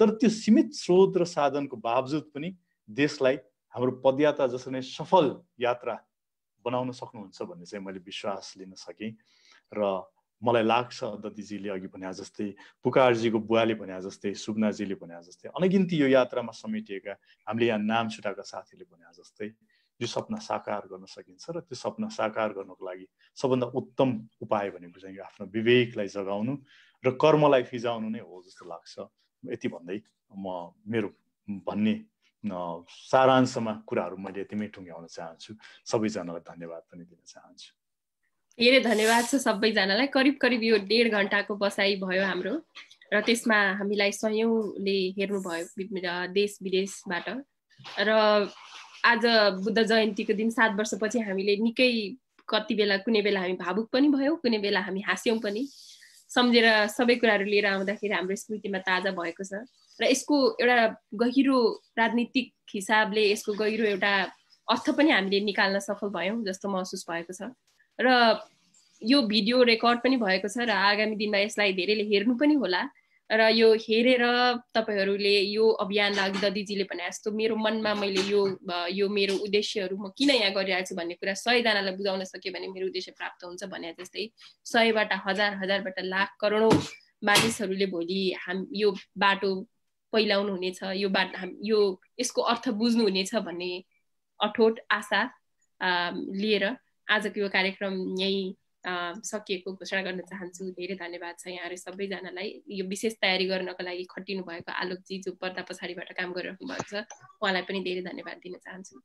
तर त्यो सीमित स्रोत र साधनको बावजुद पनि देशलाई हाम्रो पदयात्रा जसरी नै सफल यात्रा बनाउन सक्नुहुन्छ भन्ने चाहिँ मैले विश्वास लिन सकेँ। र मलाई लाग्छ दत्तीजीले अघि भने जस्तै पुकारजीको बुवाले भने जस्तै सुब्नाजीले भने जस्तै अनगिन्ती यो यात्रामा समेटिएका हामीले यहाँ नाम छुटाएका साथीले भने जस्तै यो सपना साकार गर्न सकिन्छ र त्यो सपना साकार गर्नको लागि सबभन्दा उत्तम उपाय भनेको चाहिँ आफ्नो विवेकलाई जगाउनु र कर्मलाई फिजाउनु नै हो जस्तो लाग्छ। यति भन्दै म मेरो भन्ने सारांशमा कुराहरू मैले यतिमै टुङ्ग्याउन चाहन्छु। सबैजनालाई धन्यवाद पनि दिन चाहन्छु। धेरै धन्यवाद छ सबैजनालाई। करिब करिब यो डेढ घन्टाको बसाइ भयो हाम्रो र त्यसमा हामीलाई सयौँले हेर्नुभयो देश विदेशबाट। र आज बुद्ध जयन्तीको दिन सात वर्षपछि हामीले निकै कति बेला कुनै बेला हामी भावुक पनि भयौँ कुनै बेला हामी हाँस्यौँ पनि। सम्झेर सबै कुराहरू लिएर आउँदाखेरि हाम्रो स्मृतिमा ताजा भएको छ। र यसको एउटा गहिरो राजनीतिक हिसाबले यसको गहिरो एउटा अर्थ पनि हामीले निकाल्न सफल भयौँ जस्तो महसुस भएको छ। र यो भिडियो रेकर्ड पनि भएको छ र आगामी दिनमा यसलाई धेरैले हेर्नु पनि होला। र यो हेरेर तपाईँहरूले यो अभियानलाई अघि ददिजीले भने जस्तो मेरो मनमा मैले यो यो मेरो उद्देश्यहरू म किन यहाँ गरिरहेको छु भन्ने कुरा सयजनालाई बुझाउन सक्यो भने मेरो उद्देश्य प्राप्त हुन्छ भने जस्तै सयबाट हजार हजारबाट लाख करोडौँ मानिसहरूले भोलि हाम यो बाटो पहिलाउनु हुनेछ यो बाटो हाम यो यसको अर्थ बुझ्नुहुनेछ भन्ने अठोट आशा लिएर आजको यो कार्यक्रम यहीँ सकिएको घोषणा गर्न चाहन्छु। धेरै धन्यवाद छ यहाँहरू सबैजनालाई। यो विशेष तयारी गर्नको लागि खटिनु भएको आलोकजी जो पर्दा पछाडिबाट काम गरिराख्नु भएको छ उहाँलाई पनि धेरै धन्यवाद दिन चाहन्छु।